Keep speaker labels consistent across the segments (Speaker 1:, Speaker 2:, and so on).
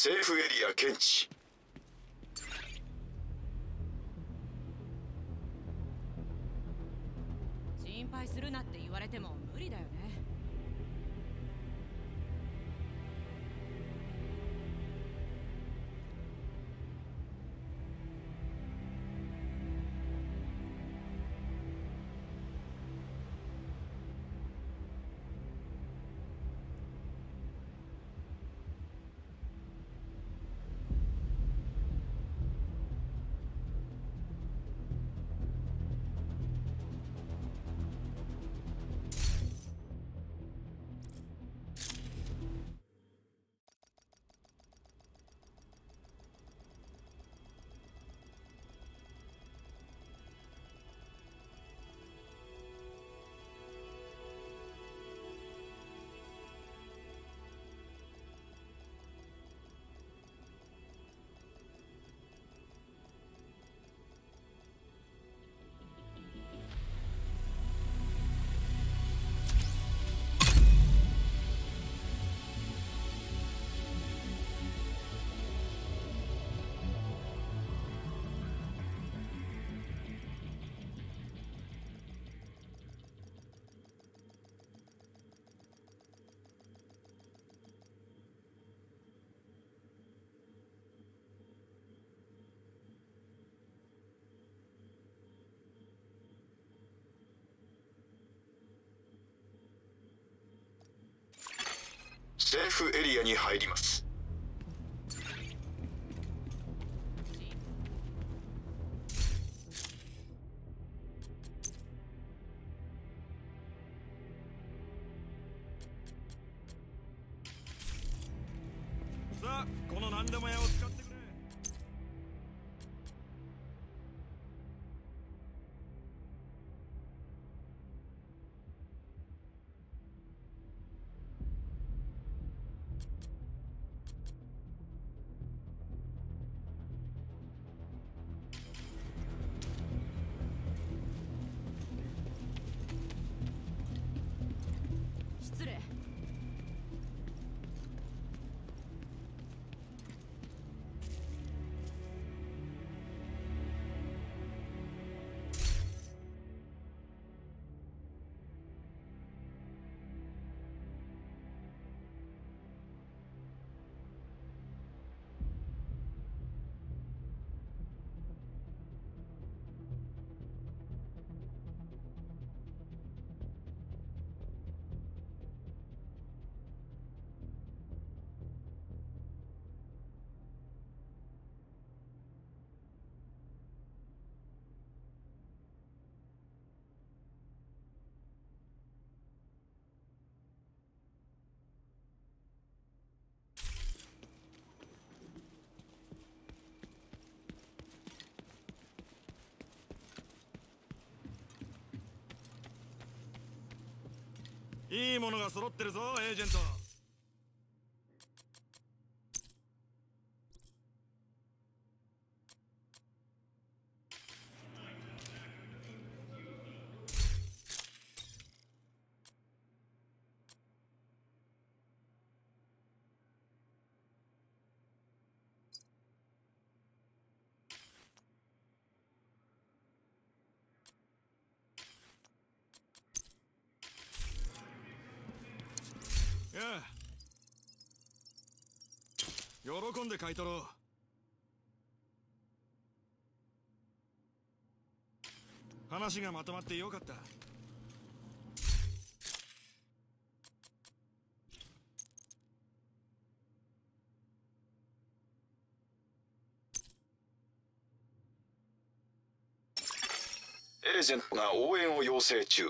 Speaker 1: セーフエリア検知。セーフエリアに入ります。
Speaker 2: いいものが揃ってるぞエージェントやあ喜んで買い取ろう。話がまとまってよかった。
Speaker 1: エージェントが応援を要請中。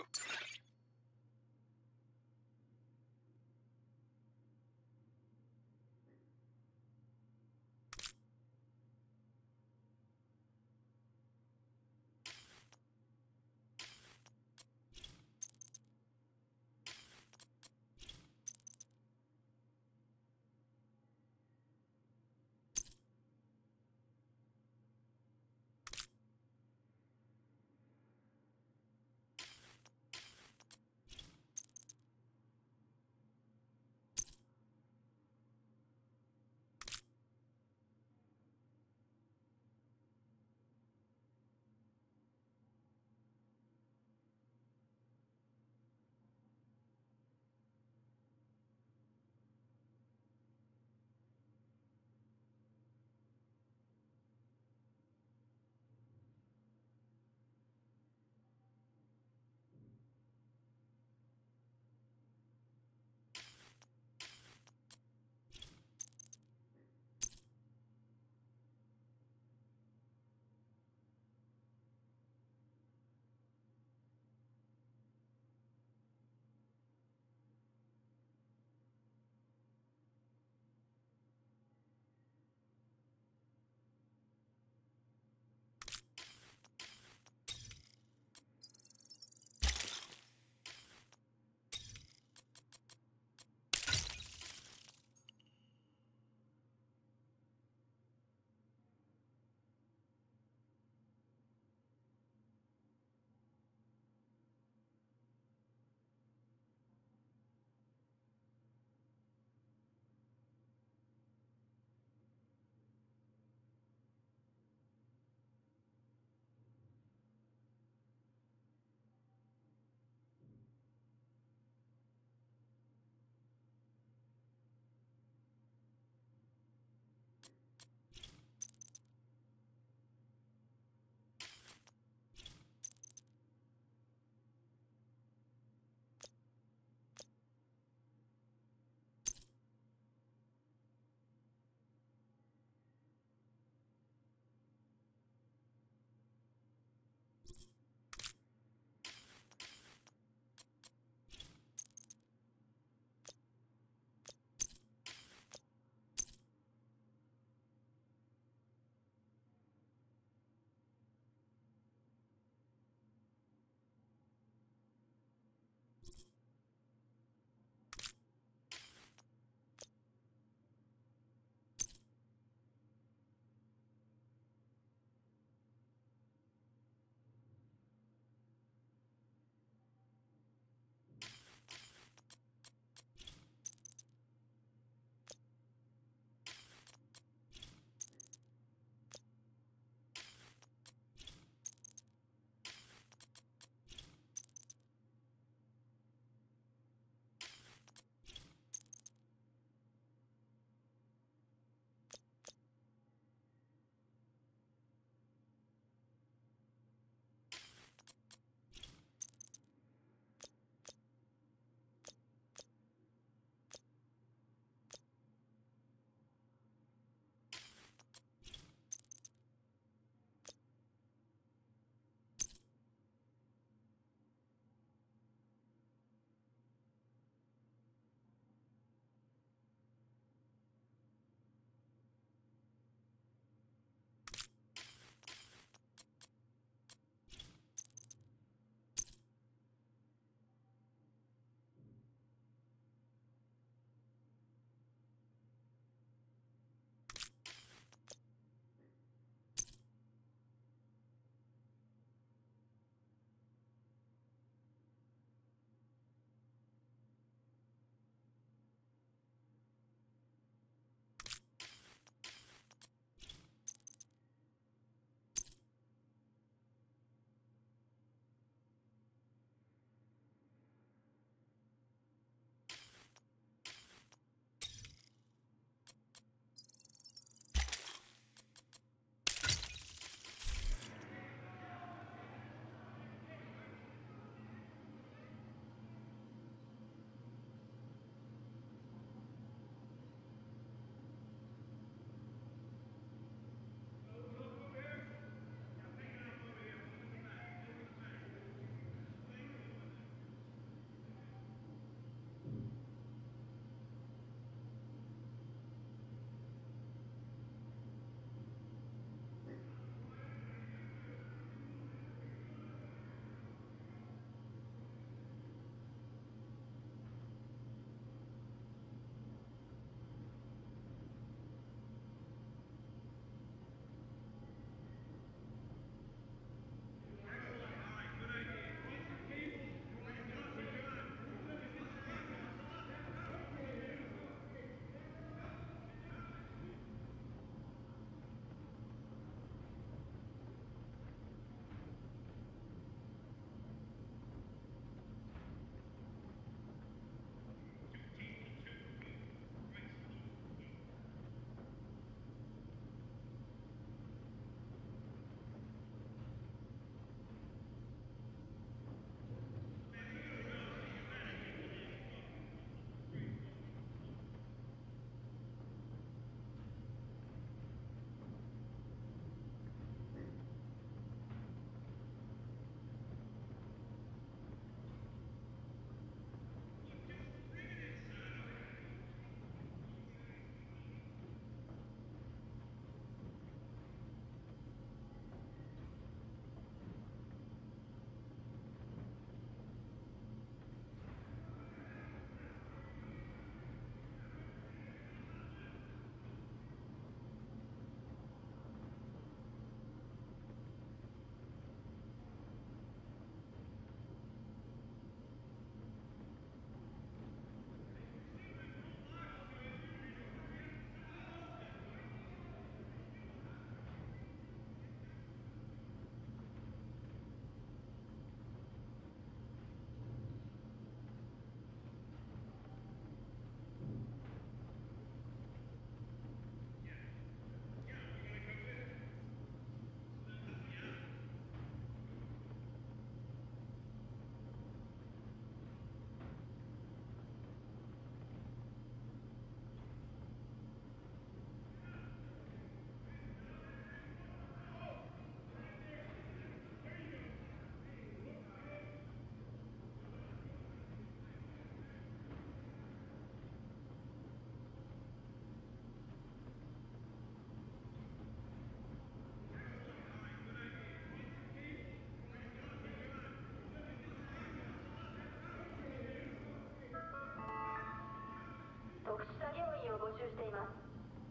Speaker 1: しています。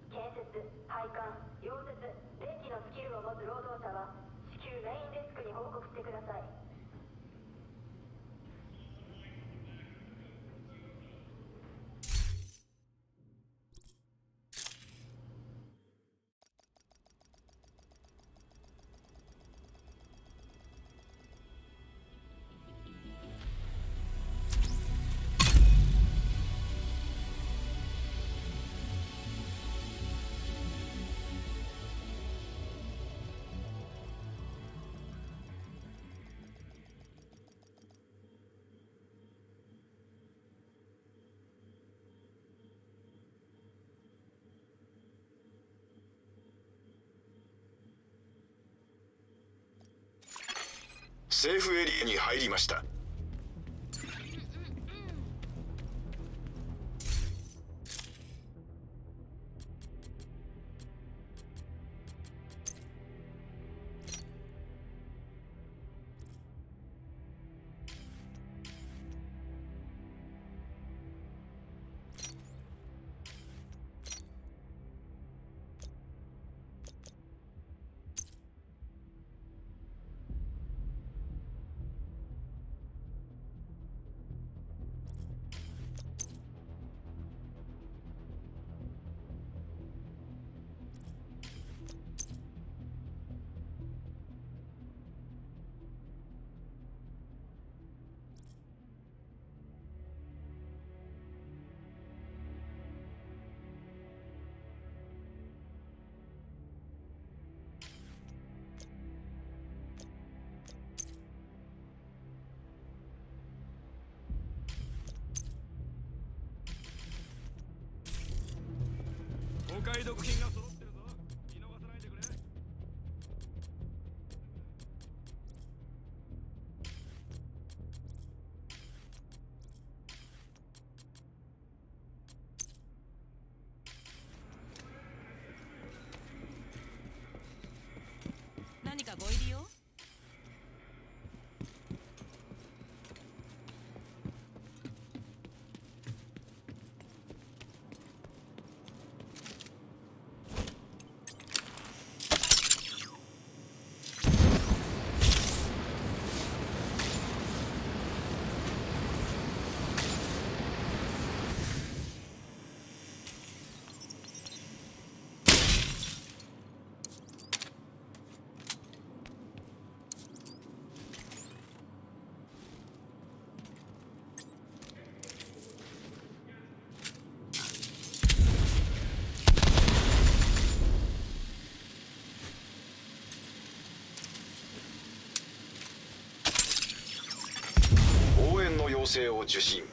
Speaker 3: 建設配管溶接電気のスキルを持つ労働者は至急メインデスクに報告してください。
Speaker 1: セーフエリアに入りました。応援の要請を受信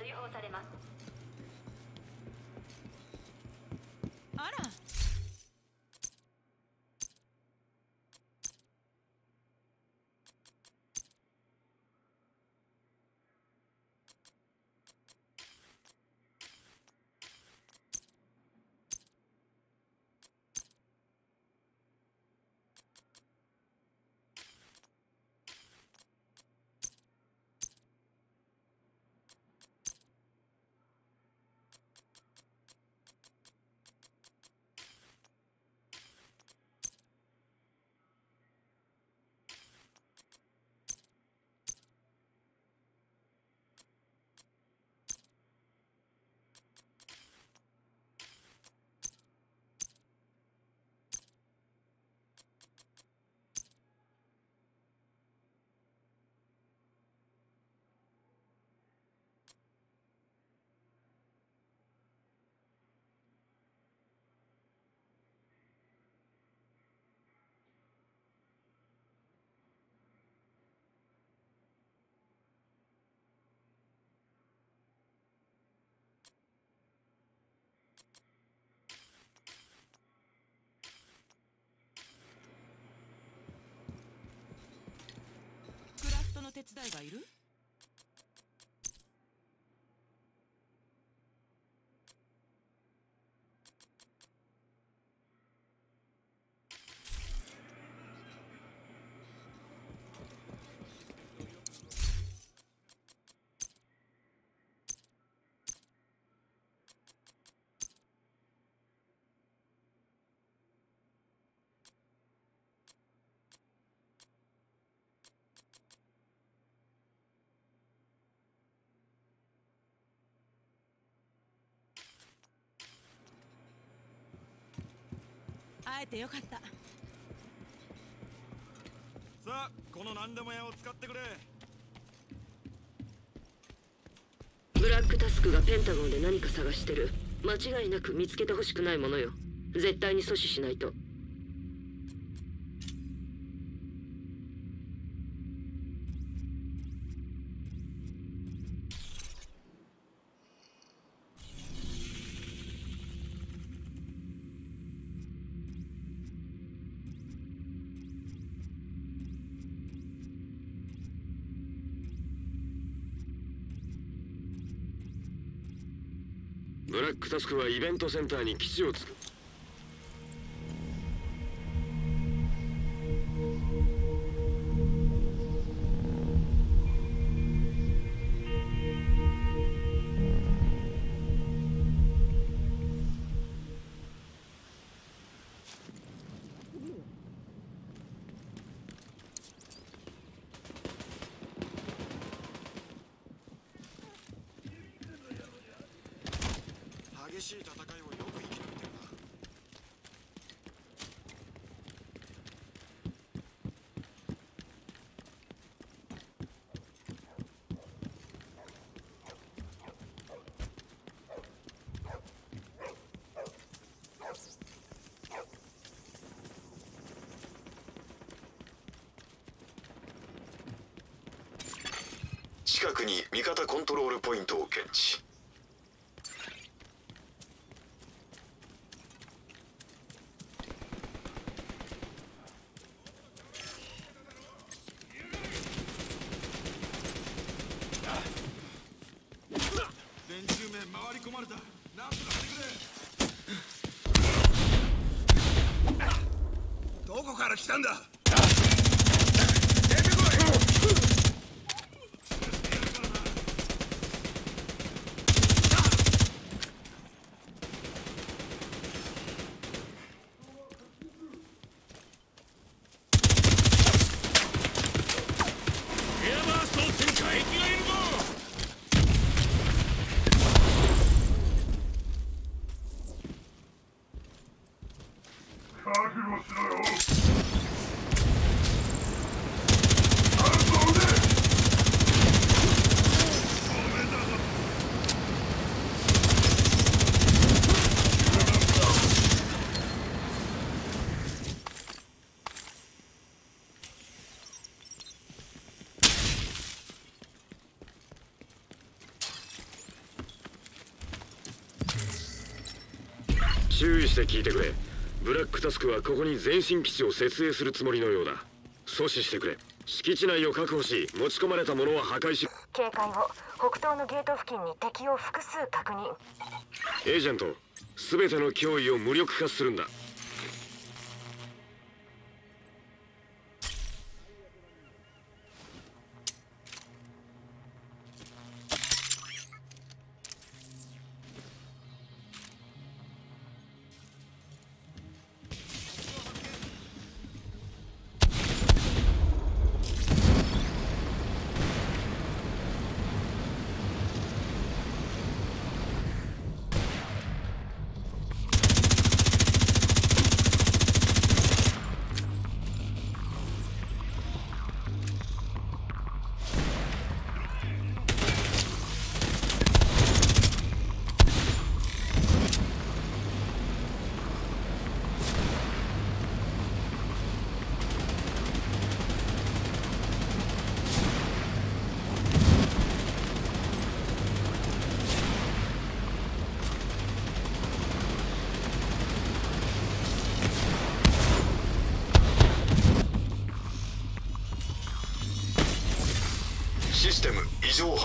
Speaker 4: 追放されます。
Speaker 5: の手伝いがいる？てよかった。
Speaker 2: さあこの何でも屋を使ってくれ。
Speaker 3: ブラックタスクがペンタゴンで何か探してる。間違いなく見つけてほしくないものよ。絶対に阻止しないと
Speaker 6: タスクはイベントセンターに基地を作る。
Speaker 1: 味方コントロールポイントを検知
Speaker 2: 連中目回り込まれたなんとかしてくれどこから来たんだ出てこいエアバーストを展開敵がいるぞ
Speaker 7: 覚悟しろよ
Speaker 6: 注意して聞いてくれ。ブラックタスクはここに前進基地を設営するつもりのようだ。阻止してくれ。敷地内を確保し持ち込まれたものは破壊し
Speaker 7: 警戒を。北東のゲート付近に敵を複数確認。
Speaker 6: エージェント全ての脅威を無力化するんだ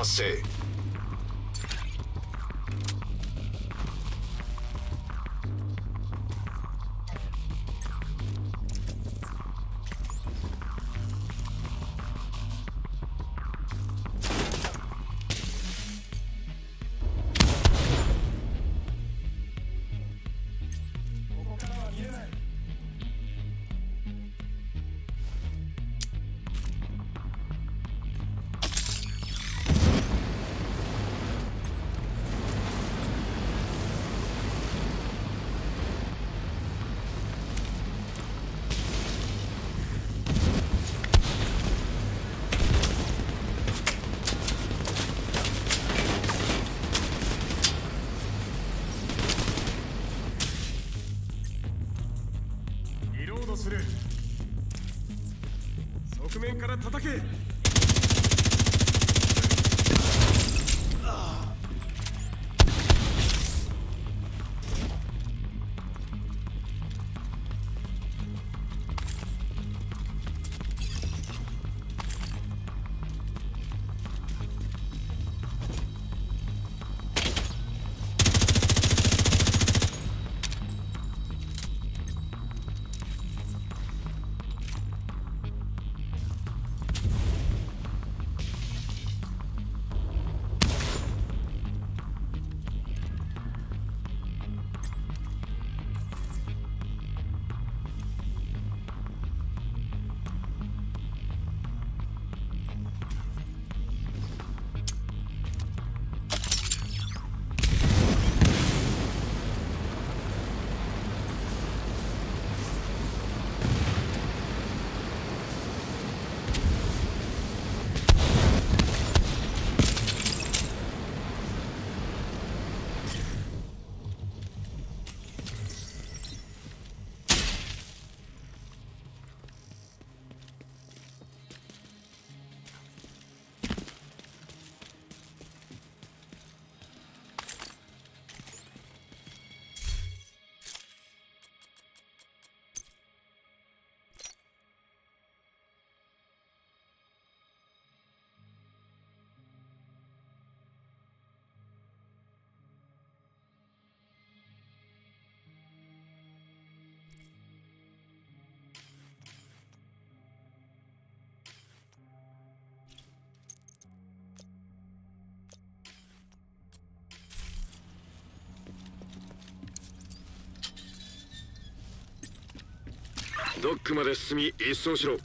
Speaker 2: avancée. 面から叩け。
Speaker 6: ドックまで進み一掃しろ。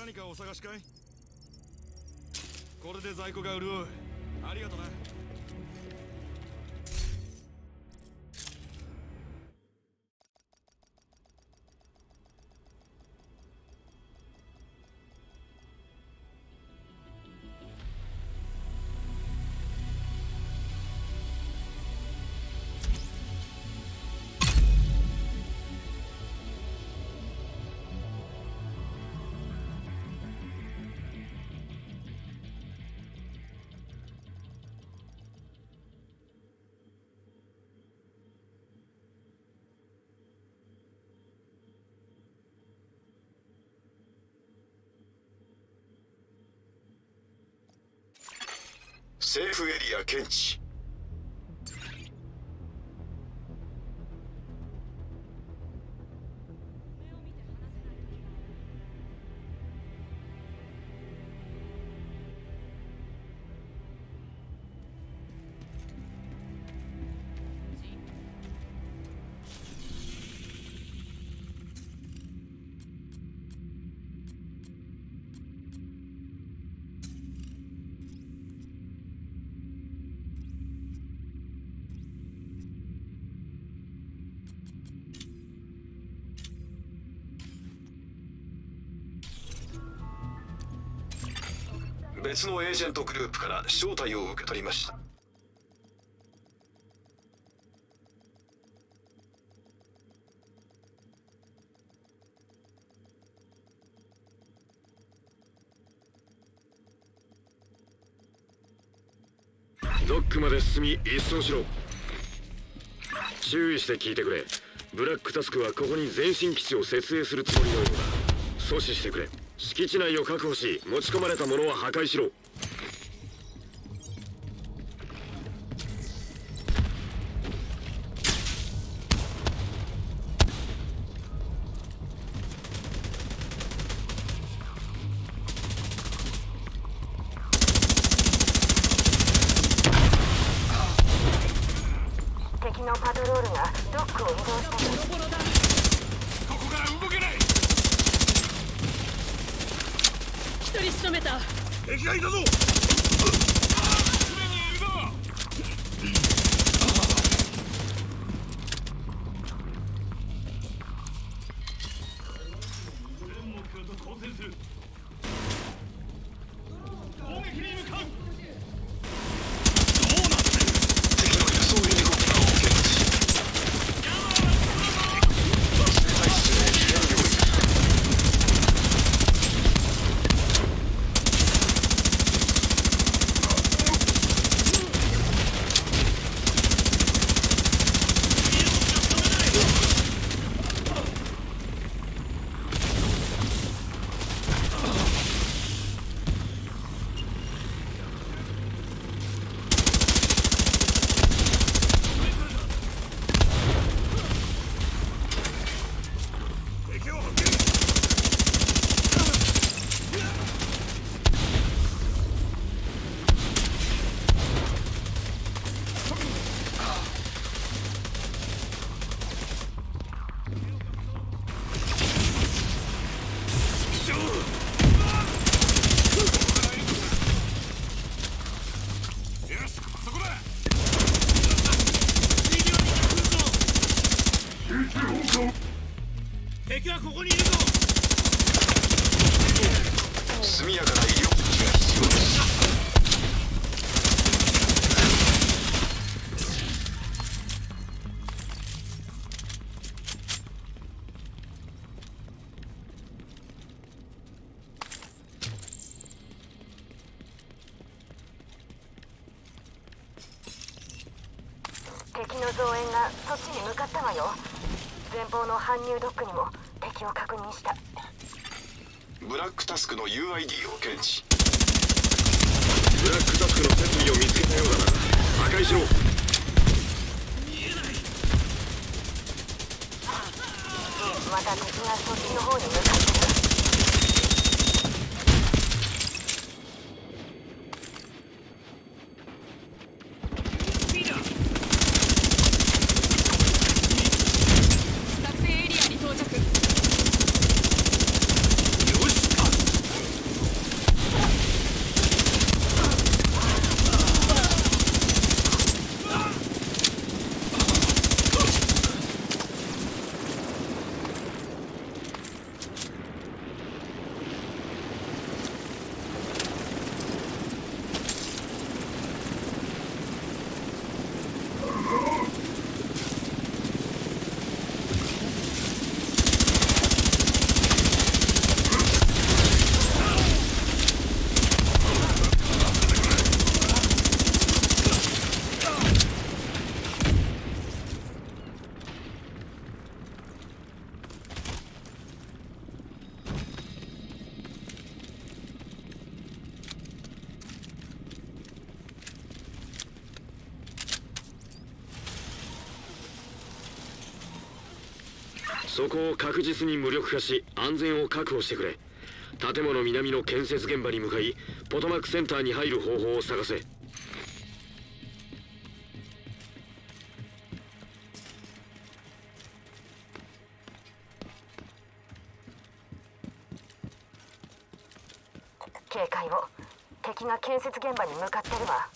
Speaker 2: 何かお探しかい？これで在庫が潤う。ありがとな。
Speaker 1: セーフエリア検知。のエージェントグループから招待を受け取りました。
Speaker 6: ドックまで進み一掃しろ。注意して聞いてくれ。ブラックタスクはここに前進基地を設営するつもりのようだ。阻止してくれ。敷地内を確保し持ち込まれたものは破壊しろ。
Speaker 8: そ
Speaker 6: こを確実に無力化し安全を確保してくれ。建物南の建設現場に向かいポトマックセンターに入る方法を探せ。
Speaker 8: 警戒を。敵が建設現場に向かってるわ。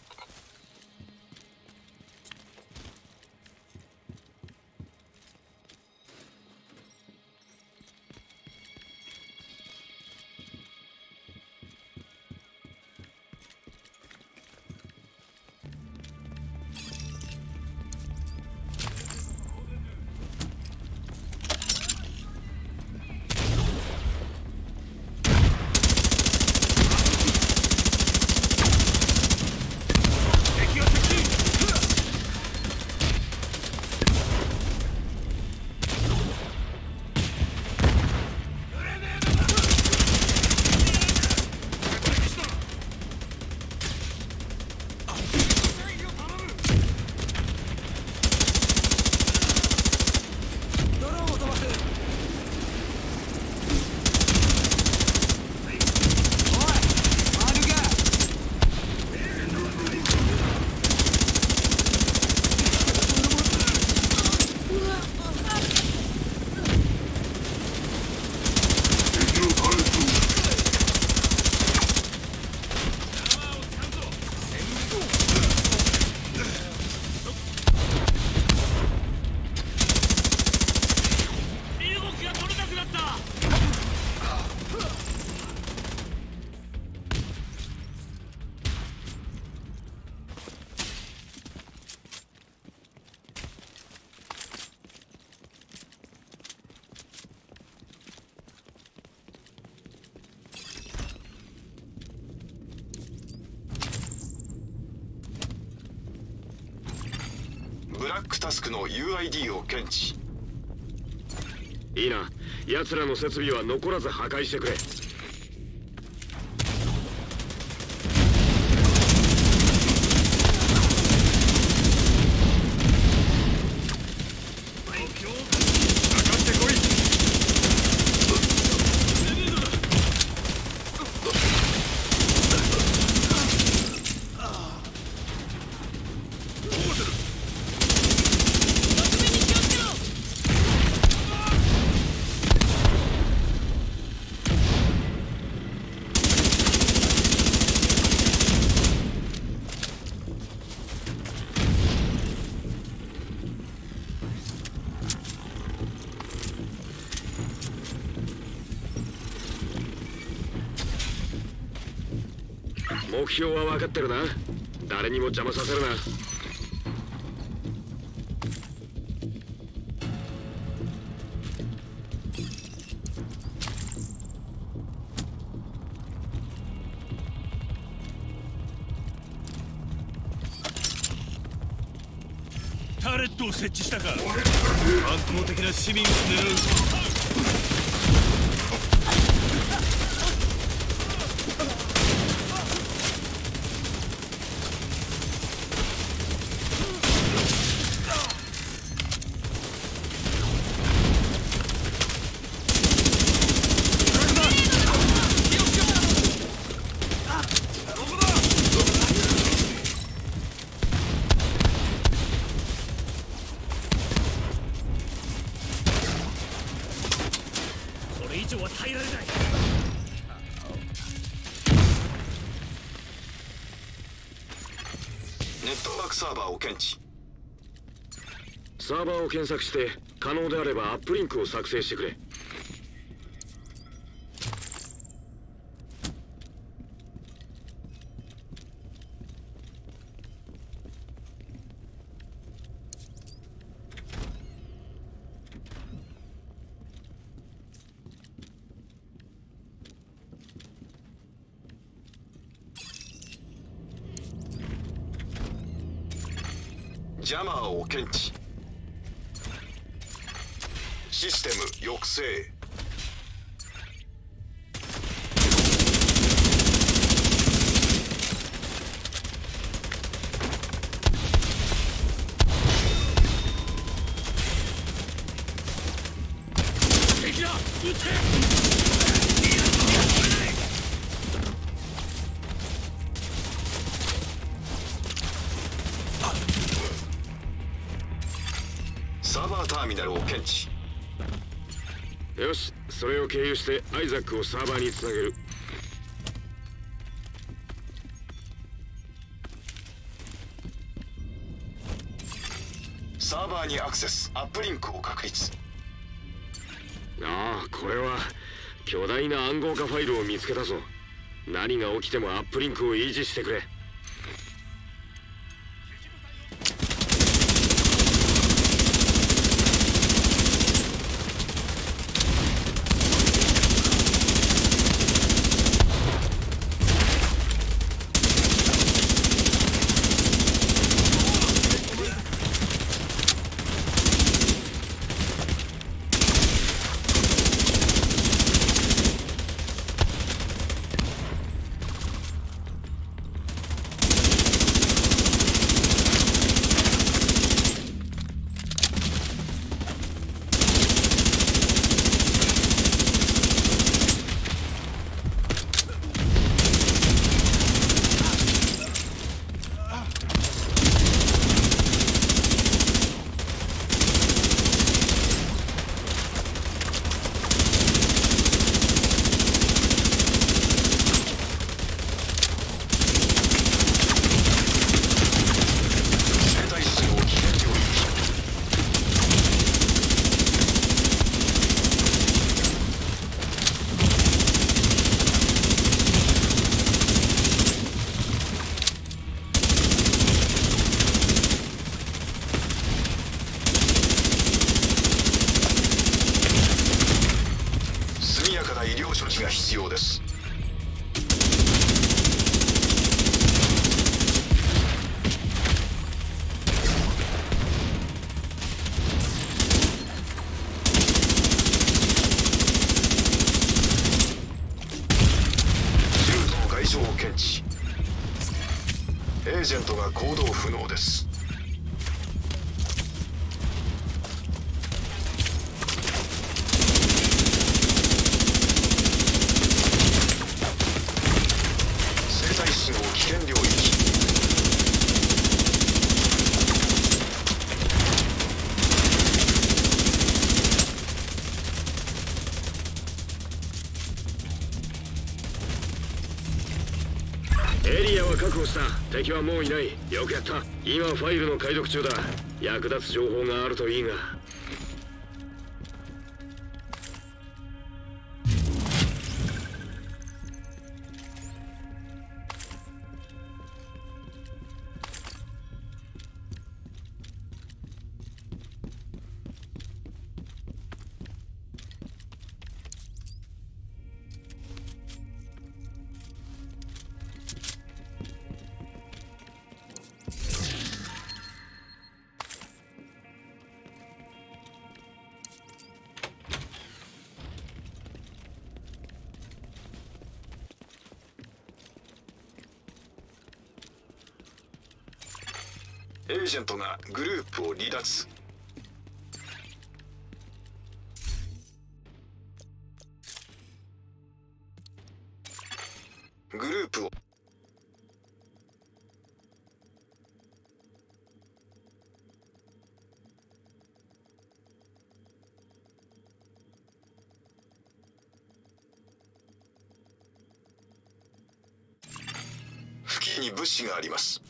Speaker 1: UID を検知。
Speaker 6: いいな。奴らの設備は残らず破壊してくれ。邪魔させるな。
Speaker 8: タレットを設置したか。反抗的な市民を
Speaker 1: を検
Speaker 6: 索して可能であればアップリンクを作成してくれ。よしそれを経由してアイザックをサーバーにつなげる。
Speaker 1: サーバーにアクセスアップリンクを確立。
Speaker 6: ああこれは巨大な暗号化ファイルを見つけたぞ。何が起きてもアップリンクを維持してくれ敵はもういない。よくやった。今ファイルの解読中だ。役立つ情報があるといいが。
Speaker 1: 史があります。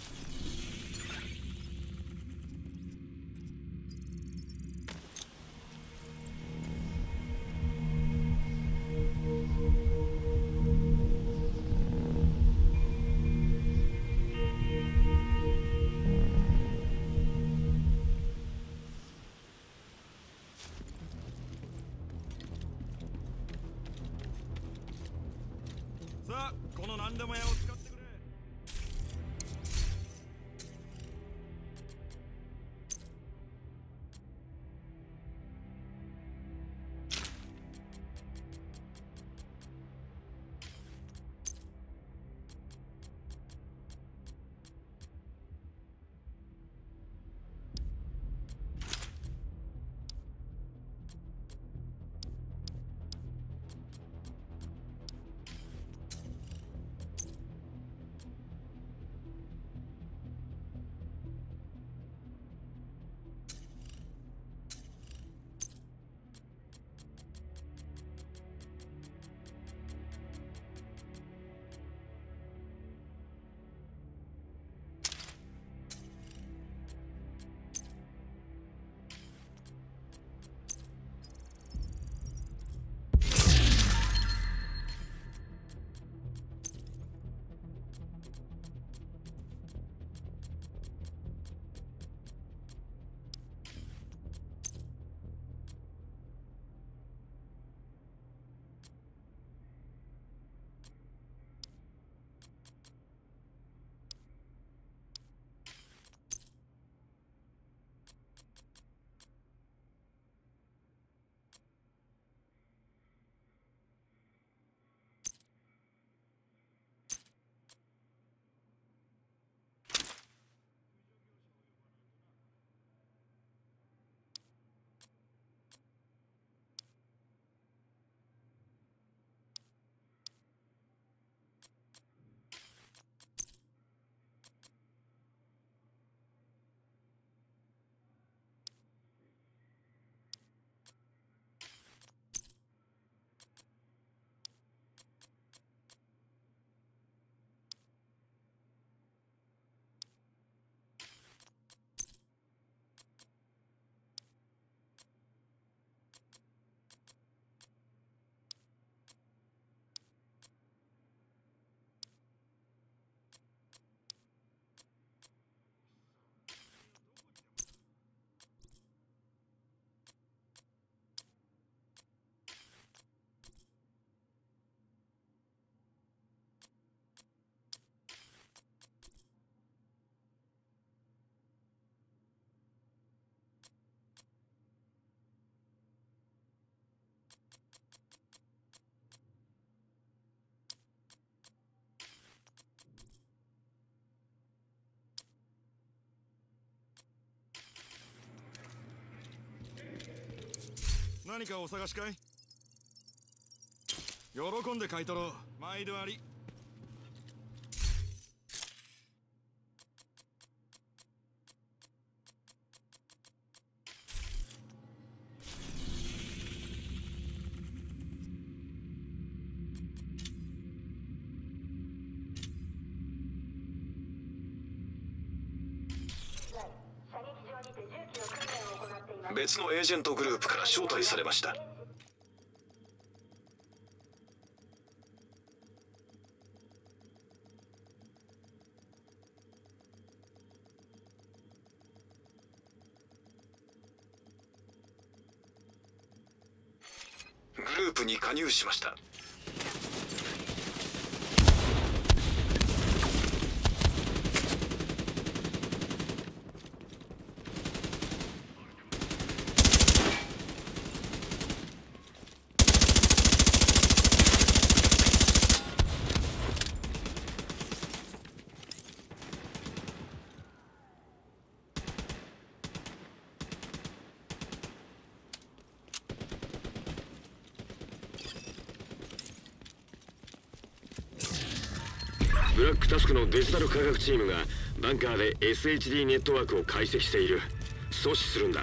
Speaker 2: 何かお探しかい？喜んで買い取ろう。毎度あり
Speaker 3: 射撃場にて重機の訓練を行っています
Speaker 1: 別のエージェントグループから招待されました。グループに加入しました。デジタル科学チームがバンカーで SHD ネットワークを解析している。阻止するんだ。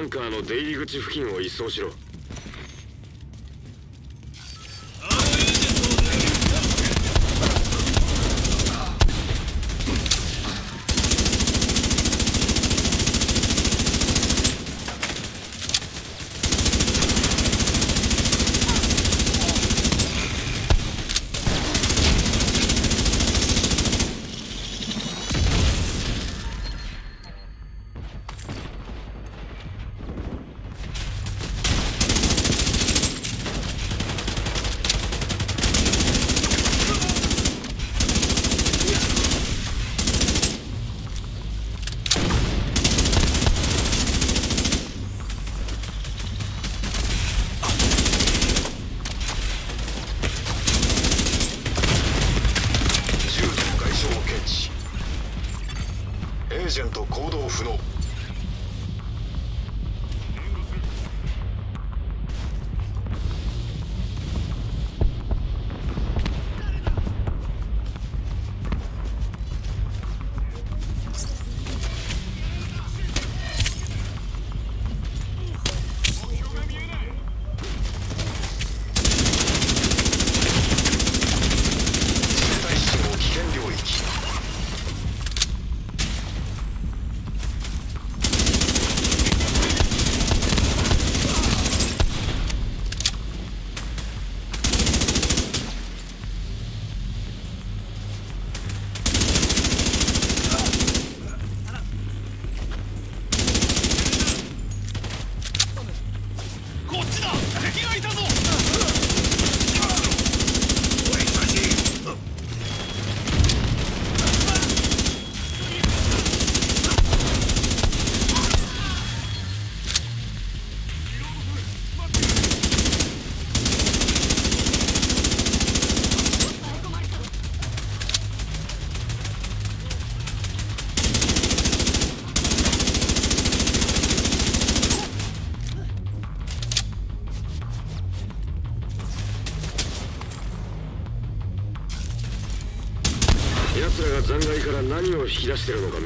Speaker 6: ン
Speaker 1: カーの出入り口付近を一掃しろ。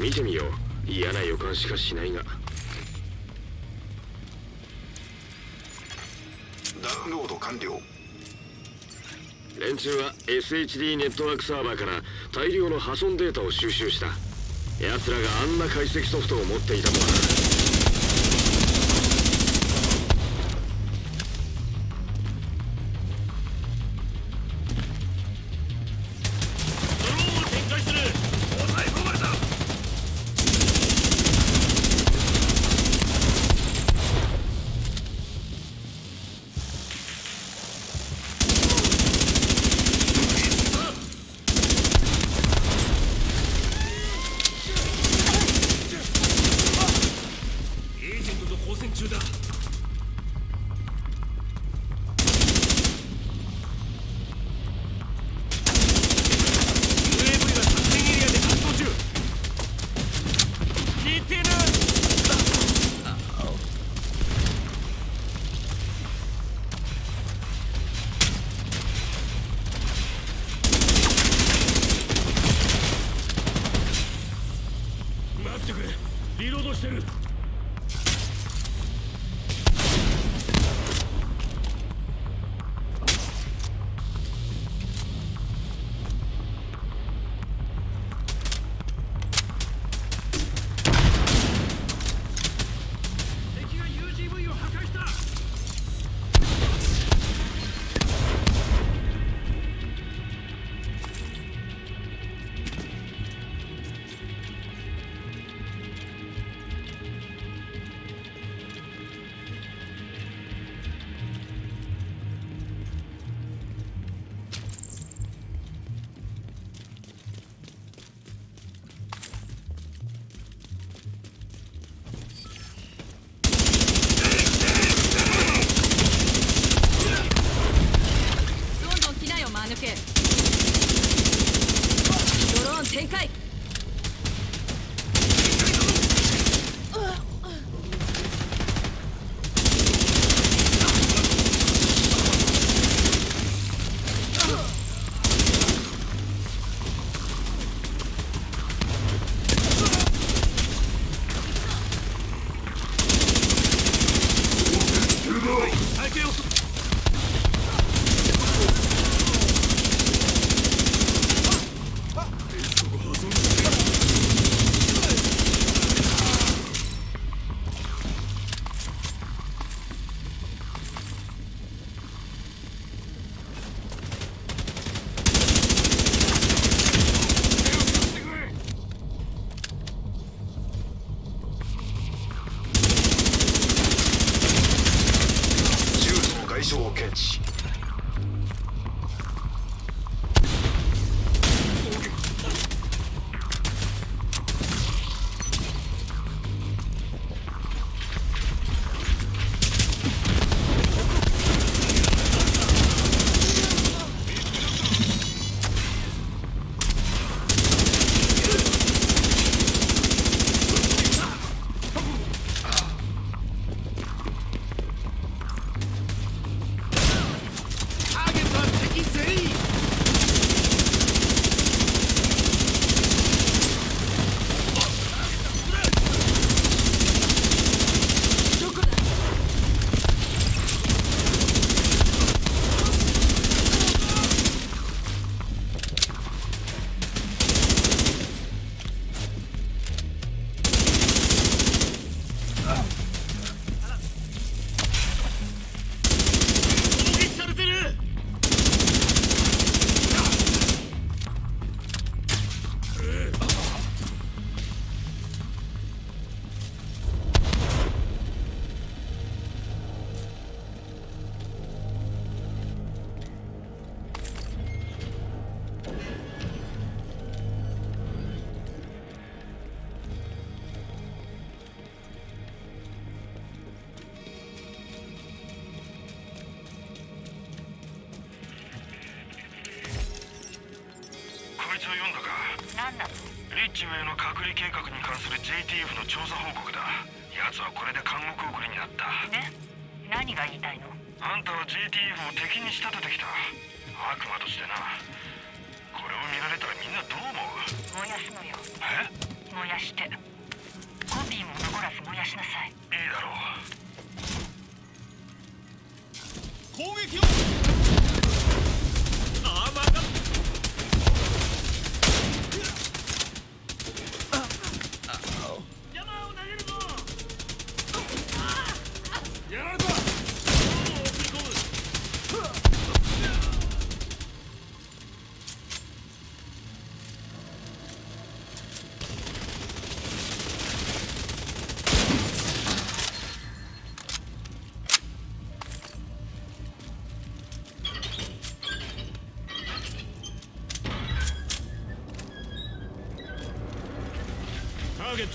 Speaker 6: 見てみよう。嫌な予感しかしないが。
Speaker 1: ダウンロード完了。
Speaker 6: 連中は SHD ネットワークサーバーから大量の破損データを収集した。奴らがあんな解析ソフトを持っていた
Speaker 1: の
Speaker 8: は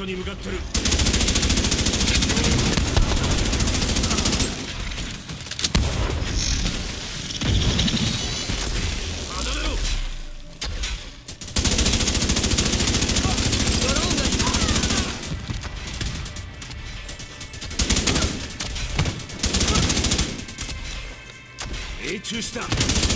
Speaker 8: トに向かってる。命中した。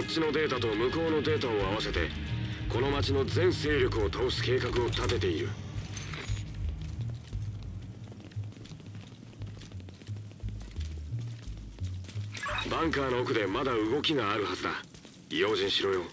Speaker 5: こ
Speaker 6: っちのデータと向こうのデータを合わせてこの町の全勢力を倒す計画を立てている。バンカーの奥でまだ動きがあるはずだ。用心しろよ。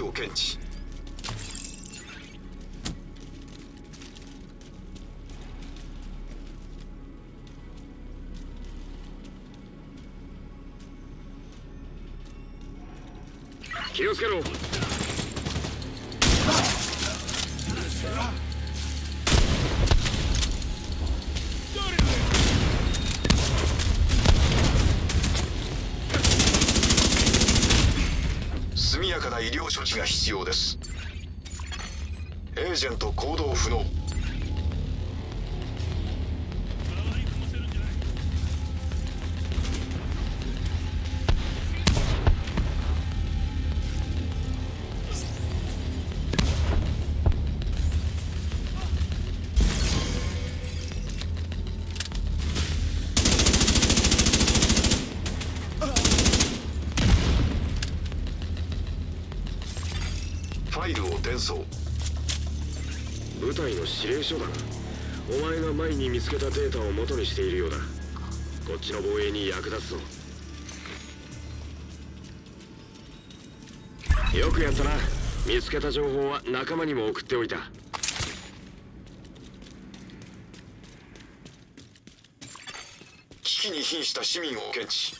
Speaker 1: 置を検知。
Speaker 6: 気をつけろ。
Speaker 1: 処置が必要です。エージェント行動不能。
Speaker 6: つけたデータを元にしているようだ。こっちの防衛に役立つぞ。よくやったな。見つけた情報は仲間にも送っておいた。
Speaker 1: 危機に瀕した市民を検知。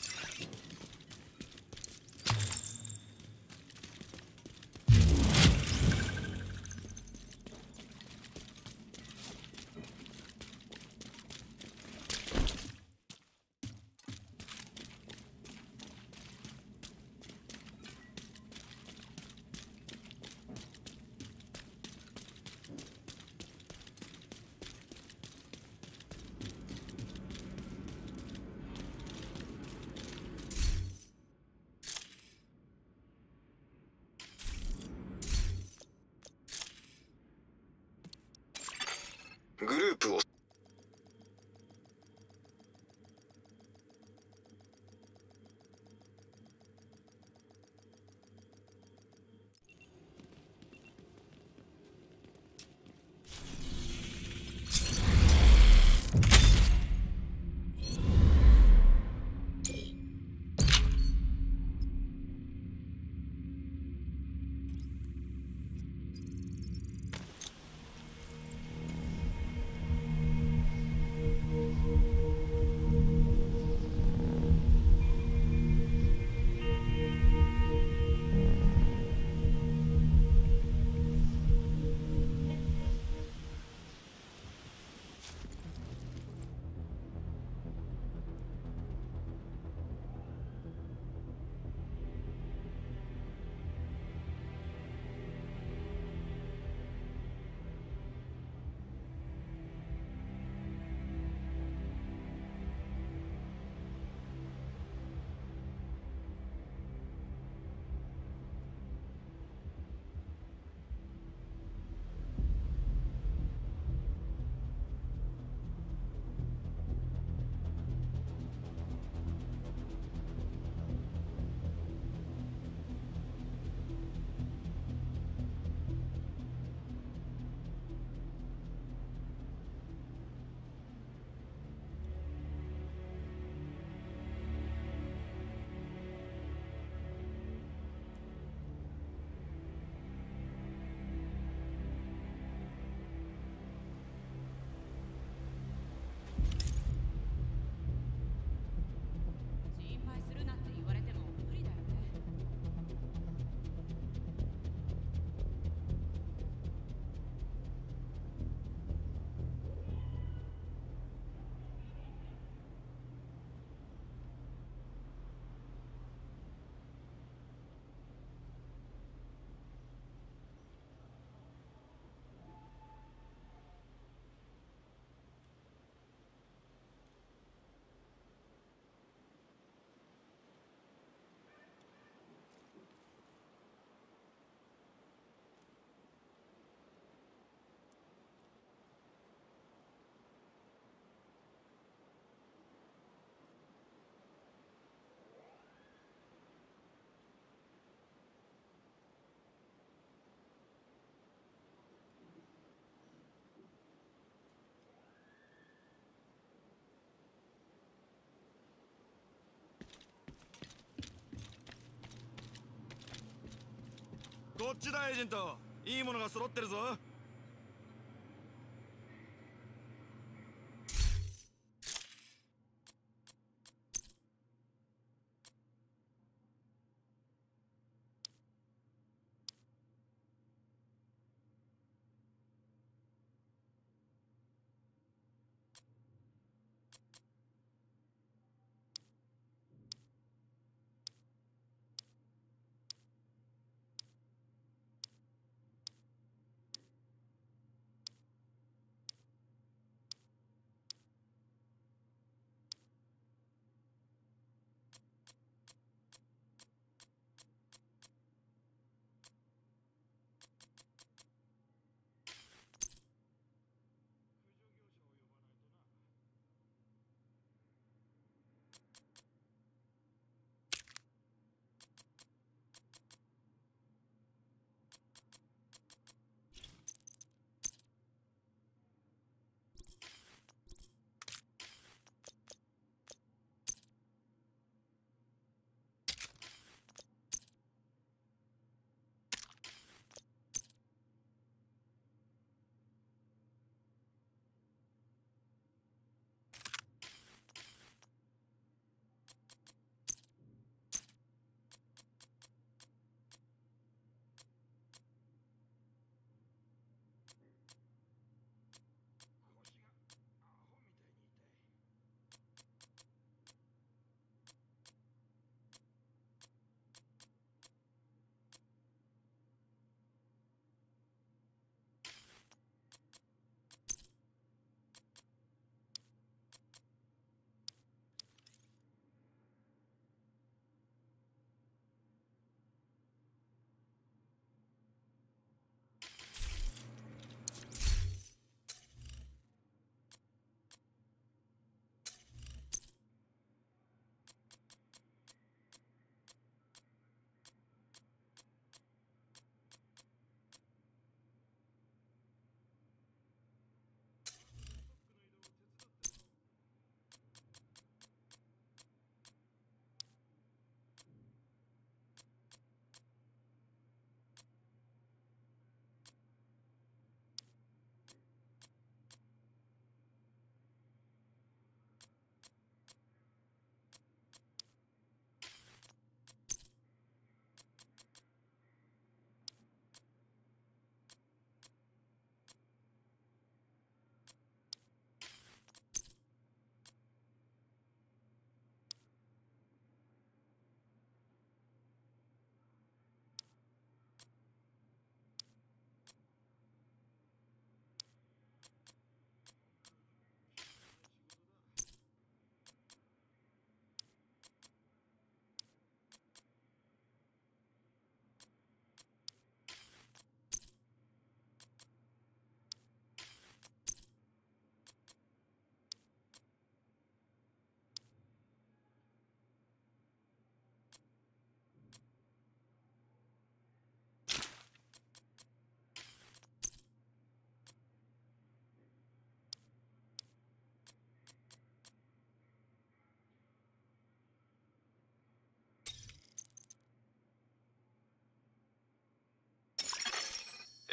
Speaker 2: こっちだエージェント？いいものが揃ってるぞ。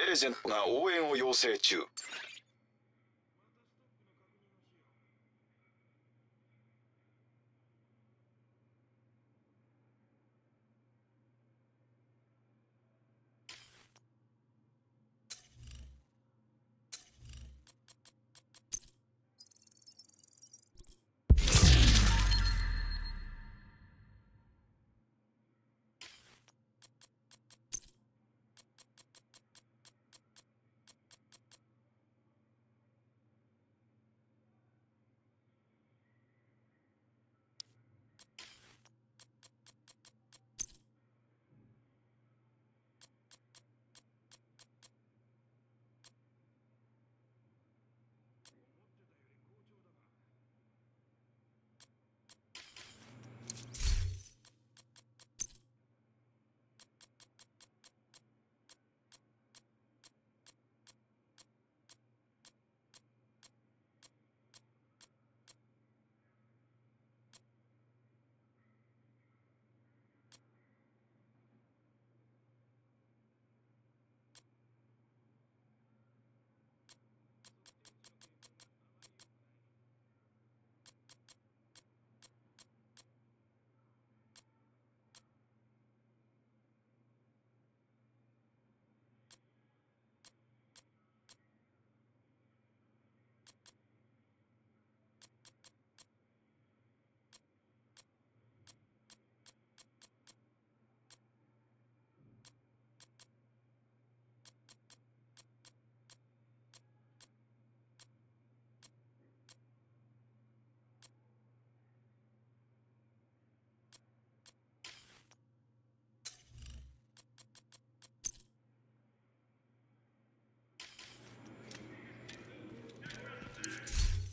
Speaker 1: エージェントが応援を要請中。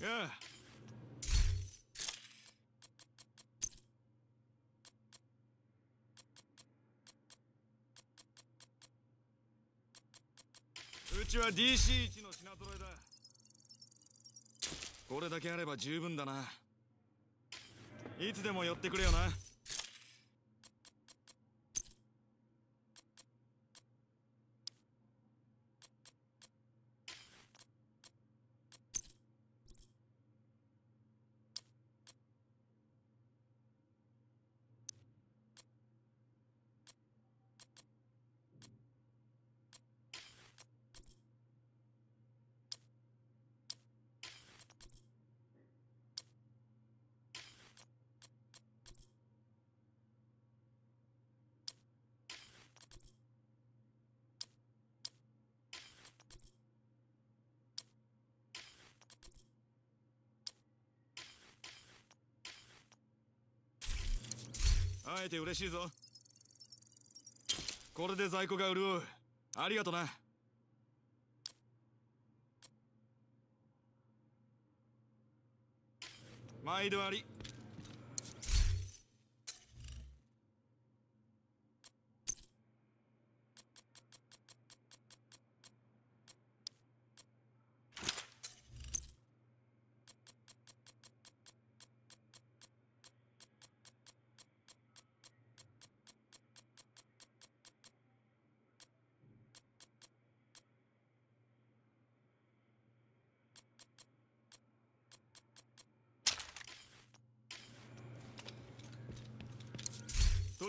Speaker 2: うちは DC1 の品揃えだ。これだけあれば十分だな。いつでも寄ってくれよな。えて嬉しいぞ。これで在庫が潤う。ありがとな。毎度あり。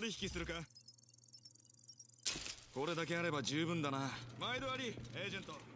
Speaker 2: 取引するか？これだけあれば十分だな。毎度ありエージェント。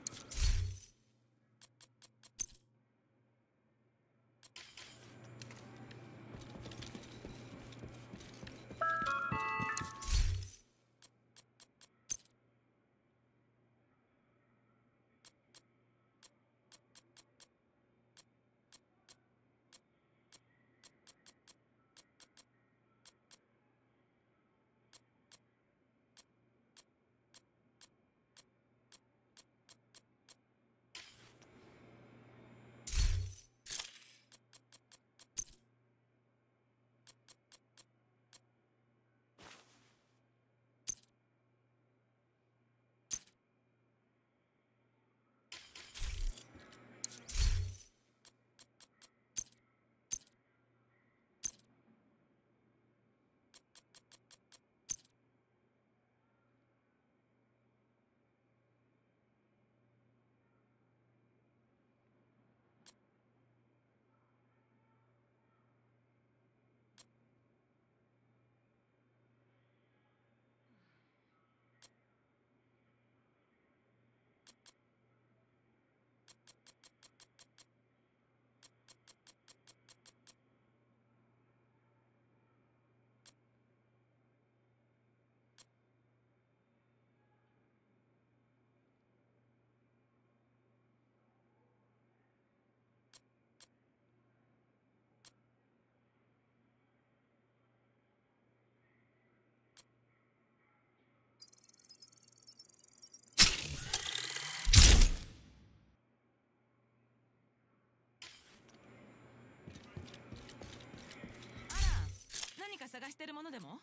Speaker 3: か探してるものでも？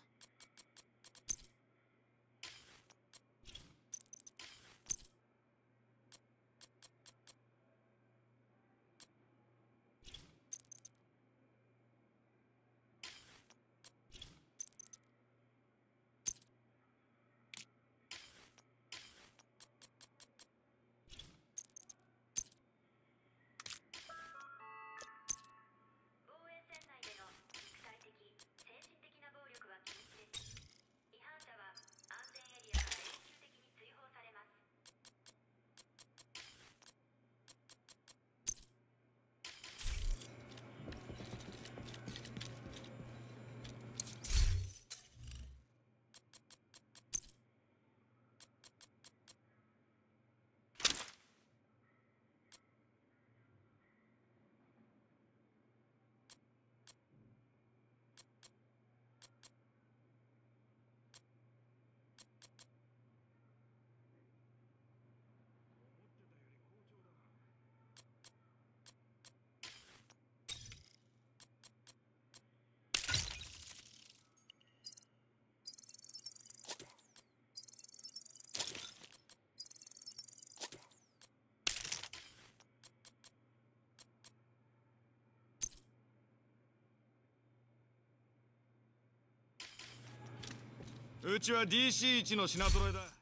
Speaker 2: うちは DC1 の品揃えだ。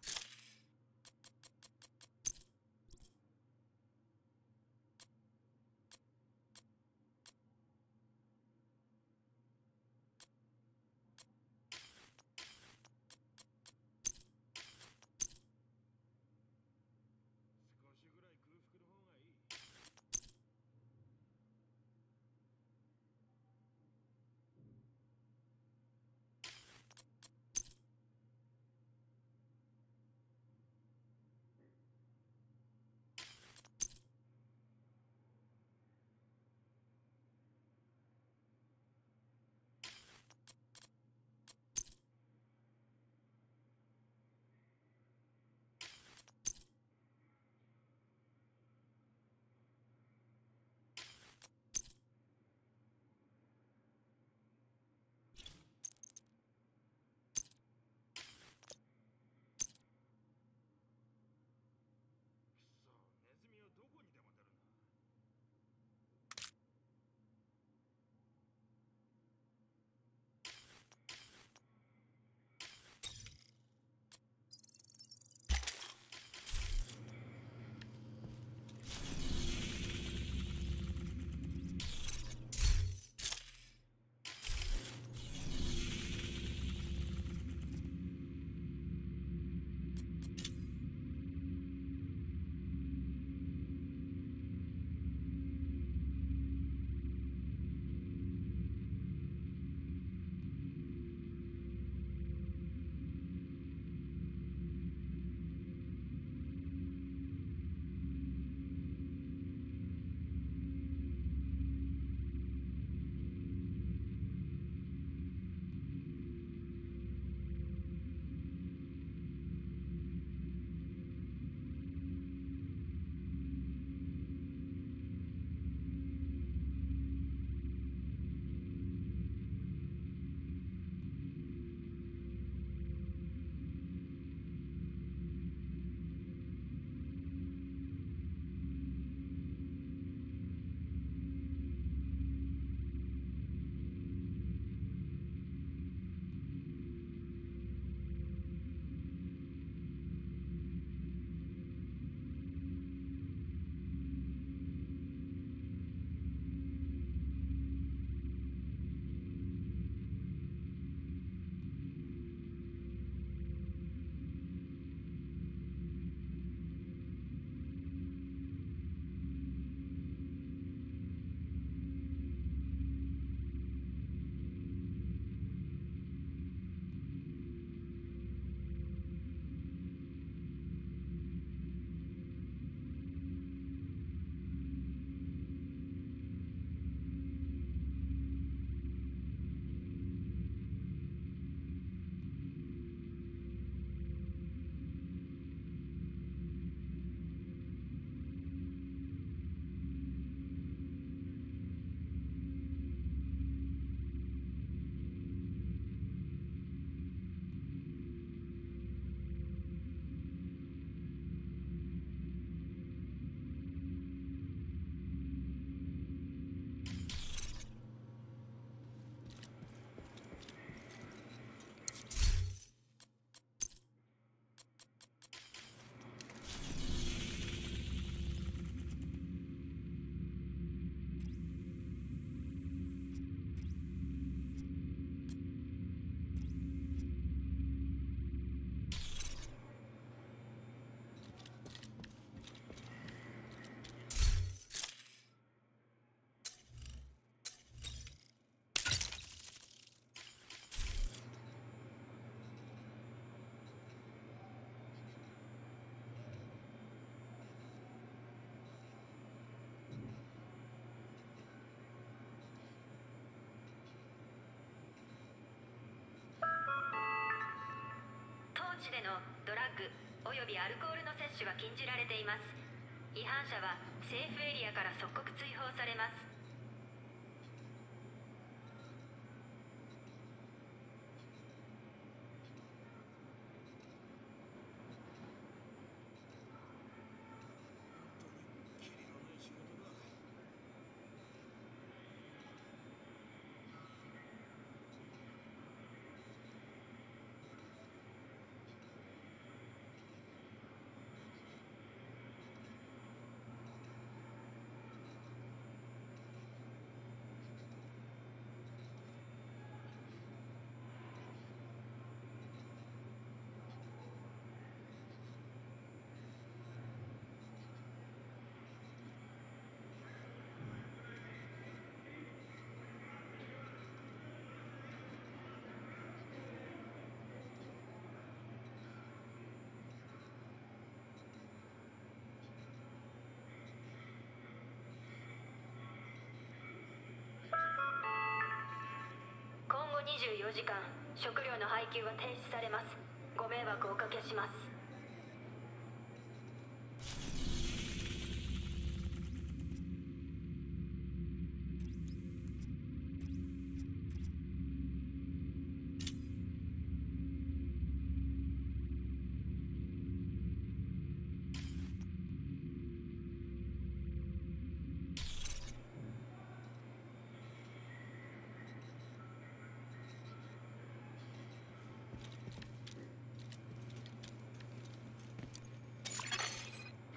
Speaker 3: でのドラッグおよびアルコールの摂取は禁じられています。違反者はセーフエリアから即刻追放されます今後24時間食料の配給は停止されます。ご迷惑をおかけします。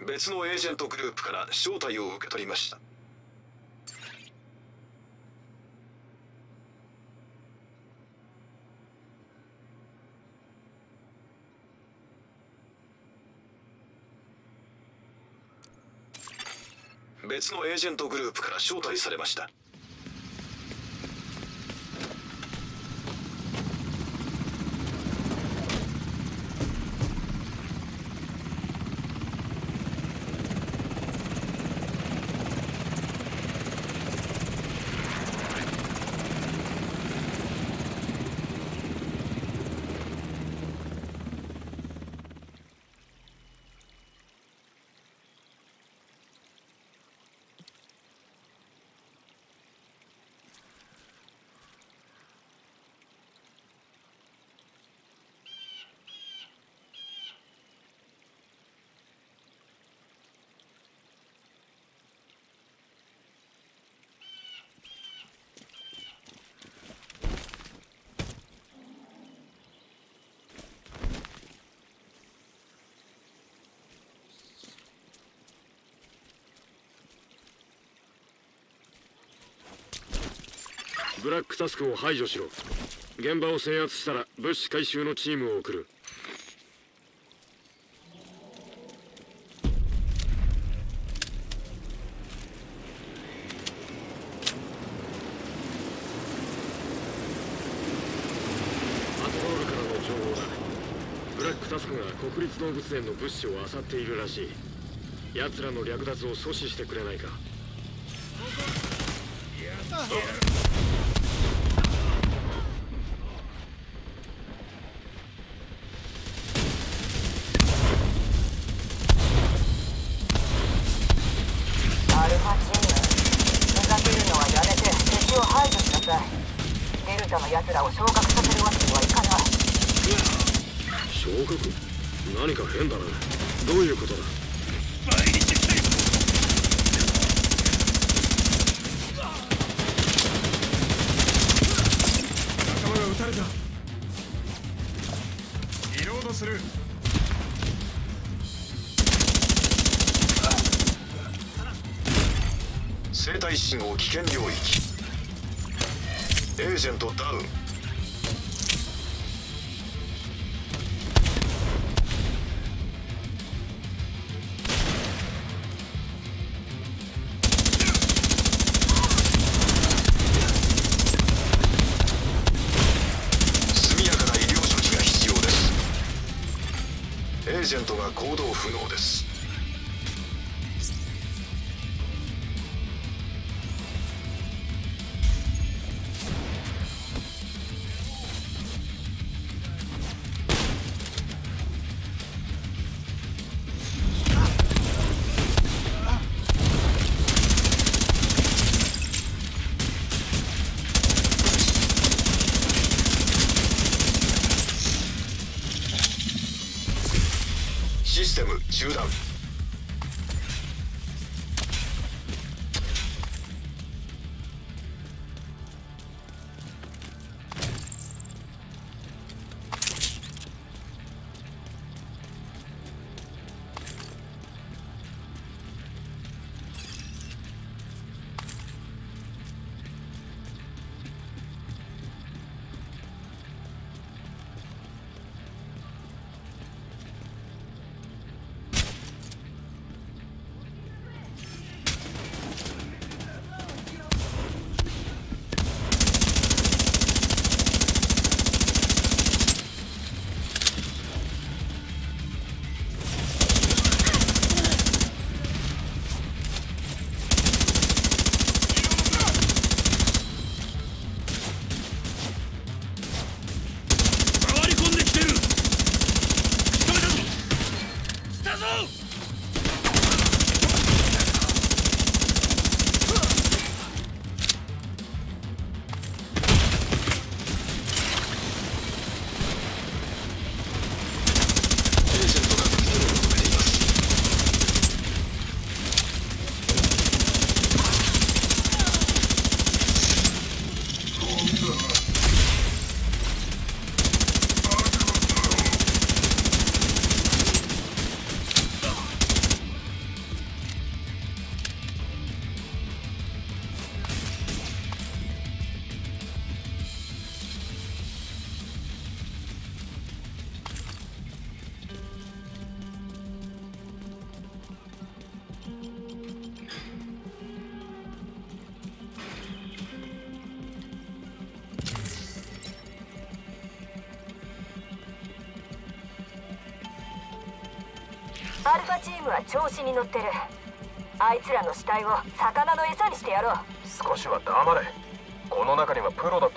Speaker 1: 別のエージェントグループから招待を受け取りました。別のエージェントグループから招待されました。
Speaker 6: ラックタスクを排除しろ。現場を制圧したら物資回収のチームを送る。ブラックタスクが国立動物園の物資を漁っているらしい。奴らの略奪を阻止してくれないか。
Speaker 9: か
Speaker 6: 変だな。どういうことだ？
Speaker 10: 毎日来てる仲間が撃たれた。リロードする。
Speaker 1: 生体信号危険領域。エージェントダウンジェントが行動不能です。
Speaker 7: 調子に乗ってる。あいつらの死体を魚の餌にしてやろう。
Speaker 8: 少しは黙れ。この中にはプロだ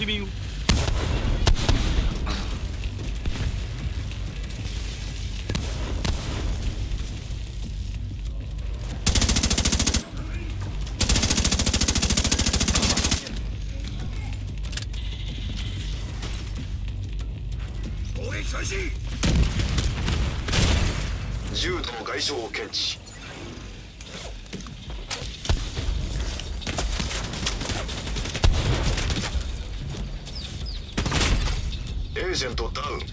Speaker 2: 市民を攻撃開始。
Speaker 1: 重度の外傷を検知。エー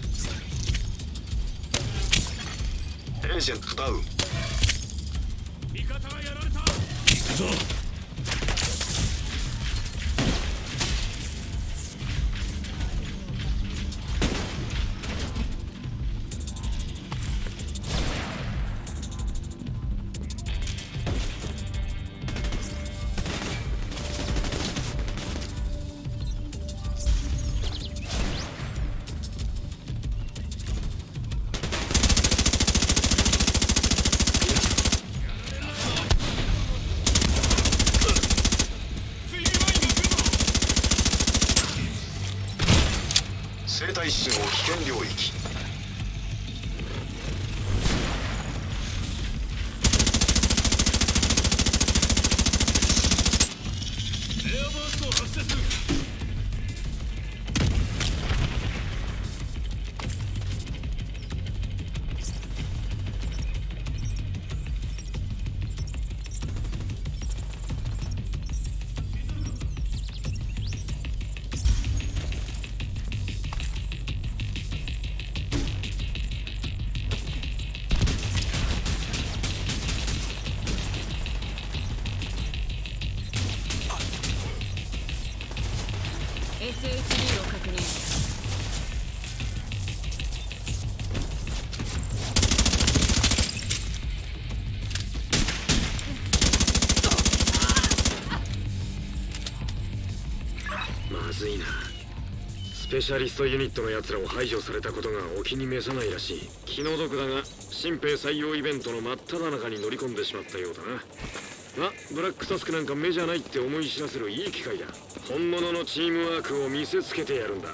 Speaker 6: シャリストユニットの奴らを排除されたことがお気に召さないらしい。気の毒だが新兵採用イベントの真っ只中に乗り込んでしまったようだな。まブラックタスクなんか目じゃないって思い知らせるいい機会だ本物のチームワークを見せつけてやるんだ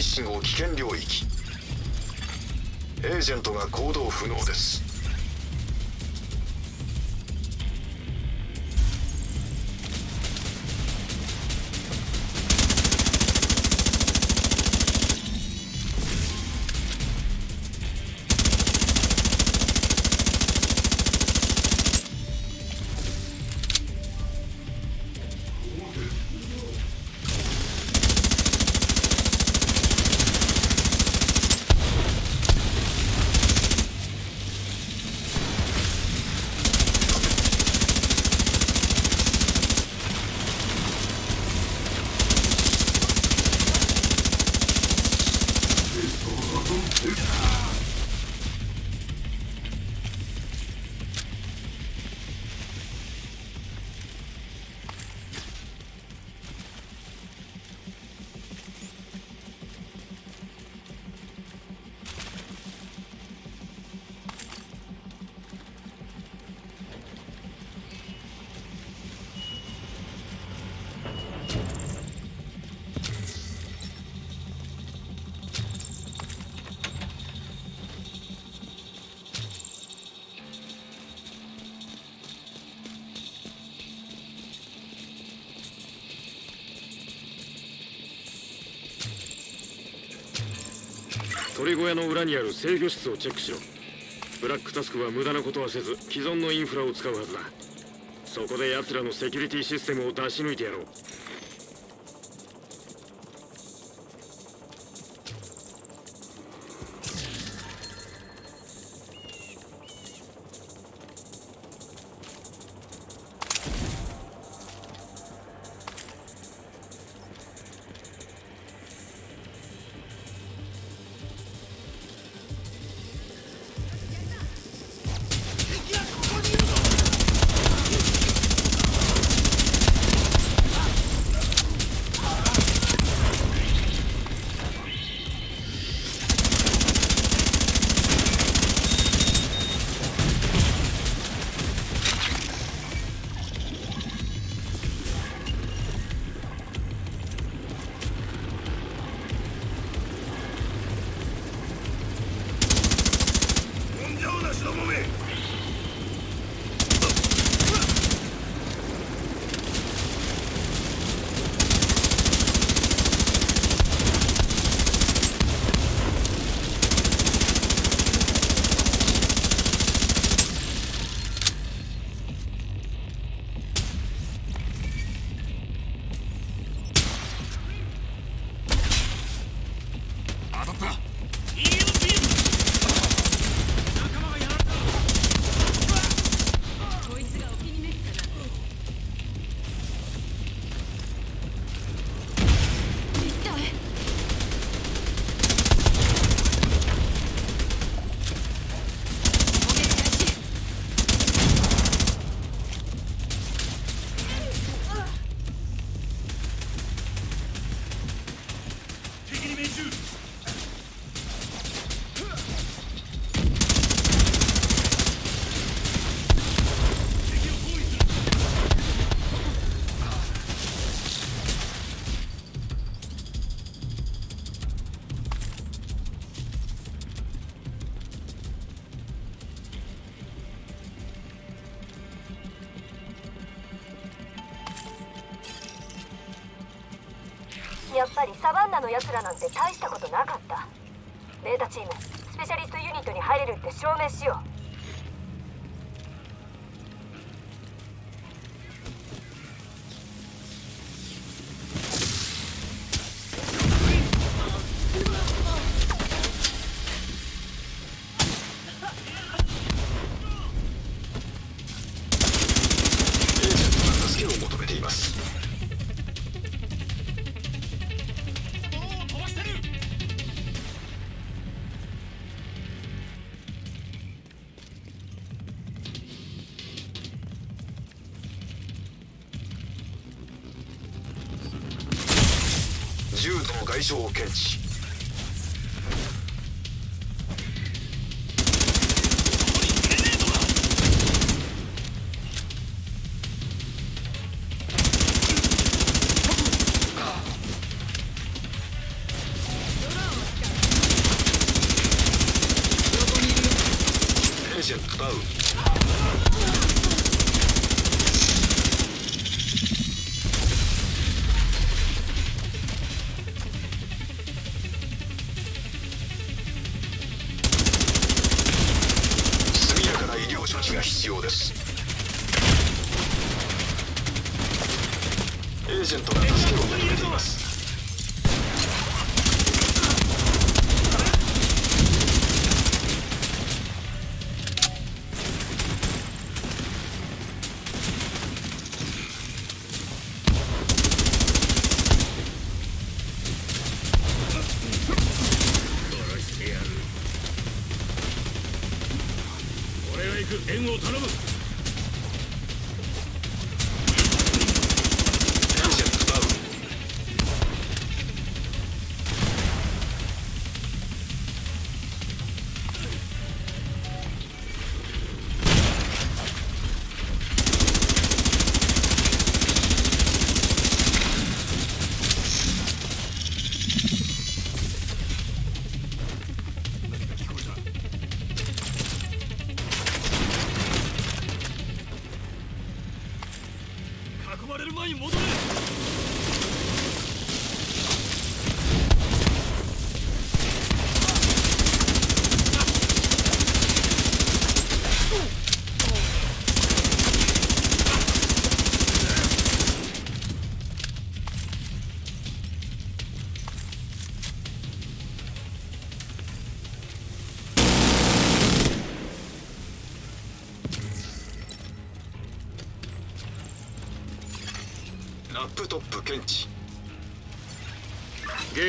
Speaker 1: 信号危険領域。エージェントが行動不能です。
Speaker 6: 小屋の裏にある制御室をチェックしろ。ブラックタスクは無駄なことはせず既存のインフラを使うはずだ。そこで奴らのセキュリティシステムを出し抜いてやろう。
Speaker 5: こ
Speaker 7: となかった。
Speaker 1: 度の外傷を検知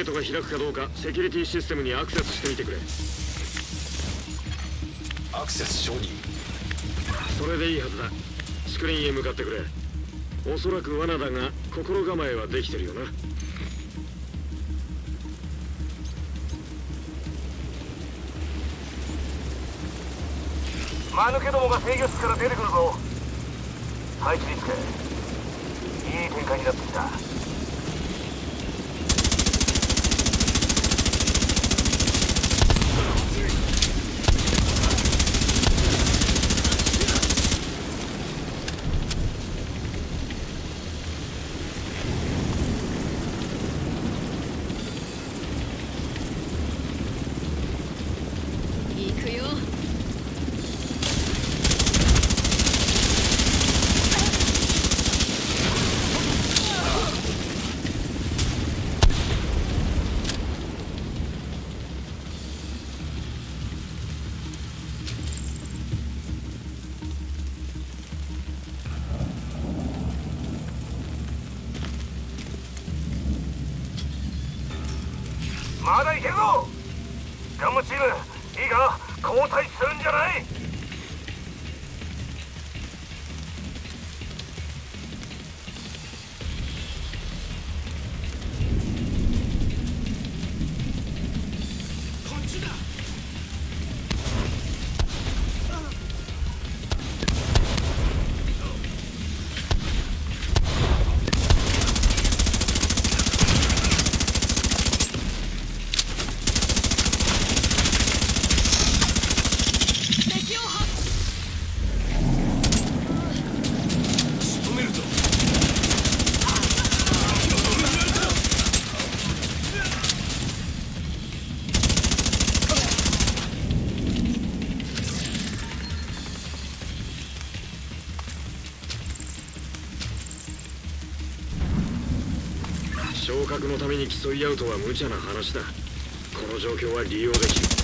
Speaker 6: ゲートが開くかどうかセキュリティシステムにアクセスしてみてくれ。
Speaker 1: アクセス承認。
Speaker 6: それでいいはずだ。スクリーンへ向かってくれ。おそらく罠だが心構えはできてるよな。
Speaker 11: 間抜けどもが制御室から出てくるぞ。配置につけ。いい展開になってきた
Speaker 6: ために競い合うとは無茶な話だ。この状況は利用できる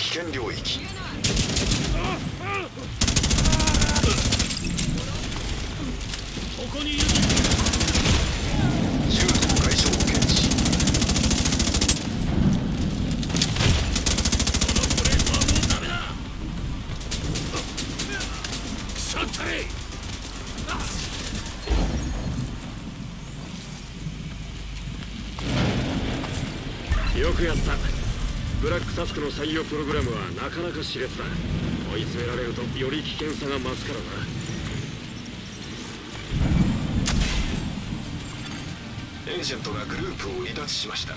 Speaker 1: 危険領域。
Speaker 6: サスクの採用プログラムはなかなか熾烈だ。追い詰められるとより危険さが増すからな。
Speaker 1: エージェントがグループを離脱しました。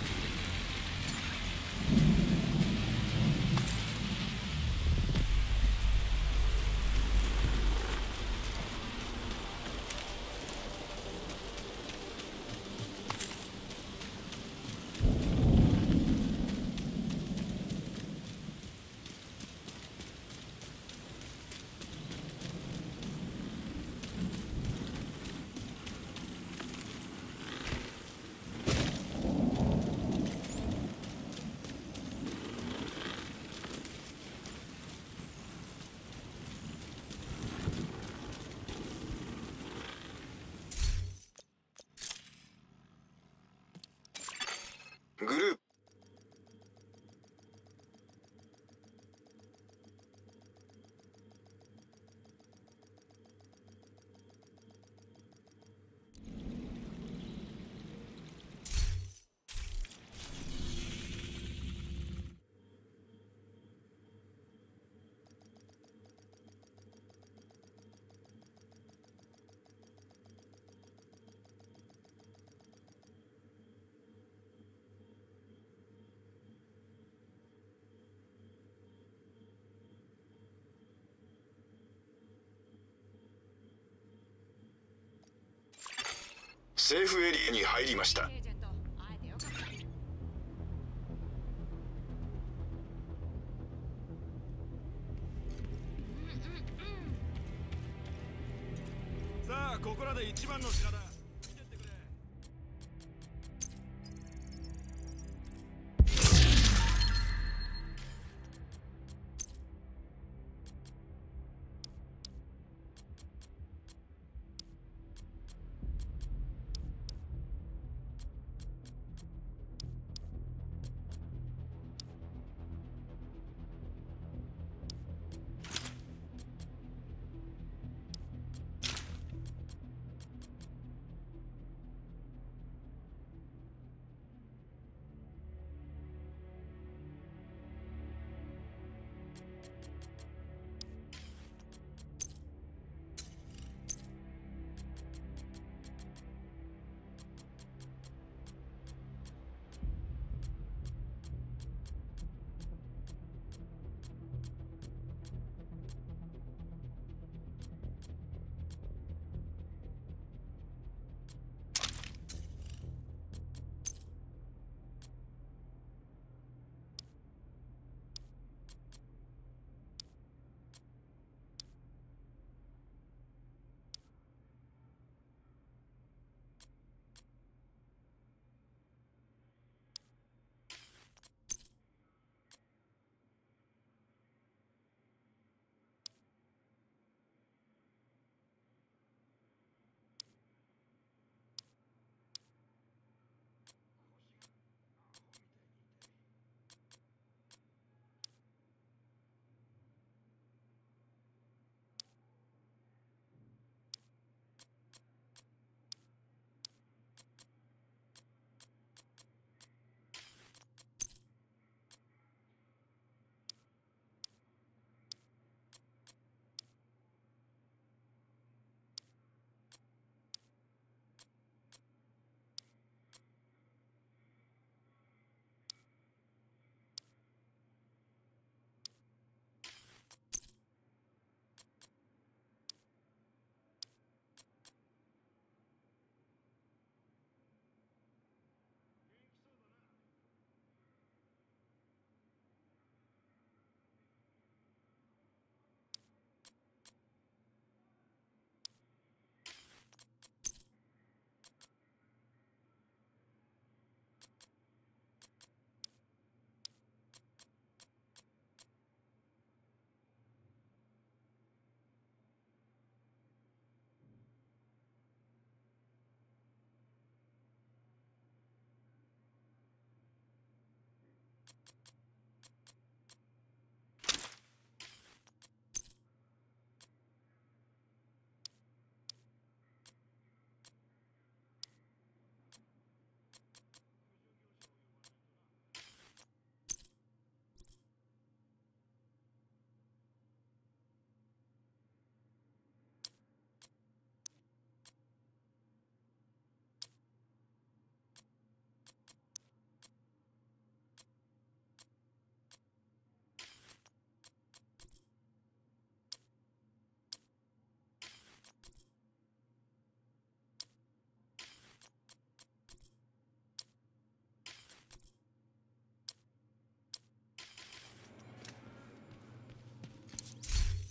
Speaker 2: セーフエリアに入りました。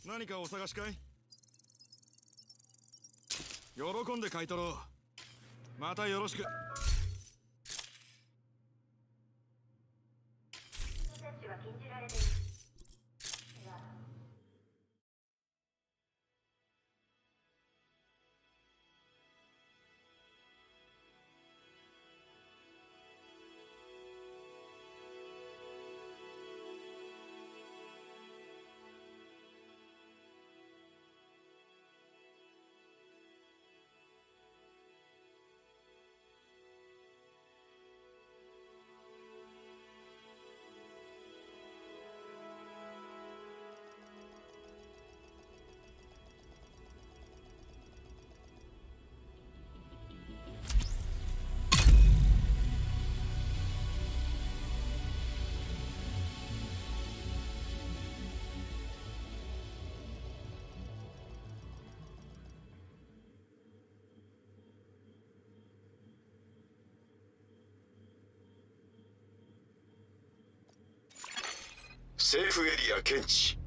Speaker 12: 何かお探しかい？喜んで買い取ろう。またよろしく。
Speaker 3: 接種が禁じられている
Speaker 5: セーフエリア検知。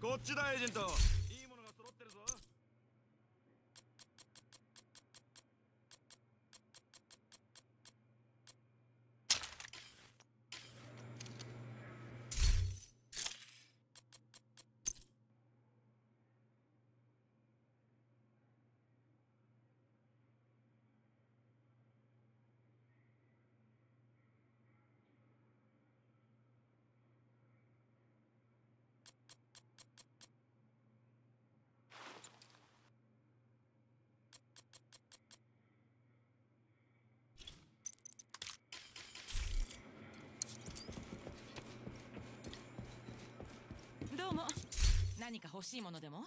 Speaker 2: こっちだエージェント。
Speaker 13: 何か欲しいものでも？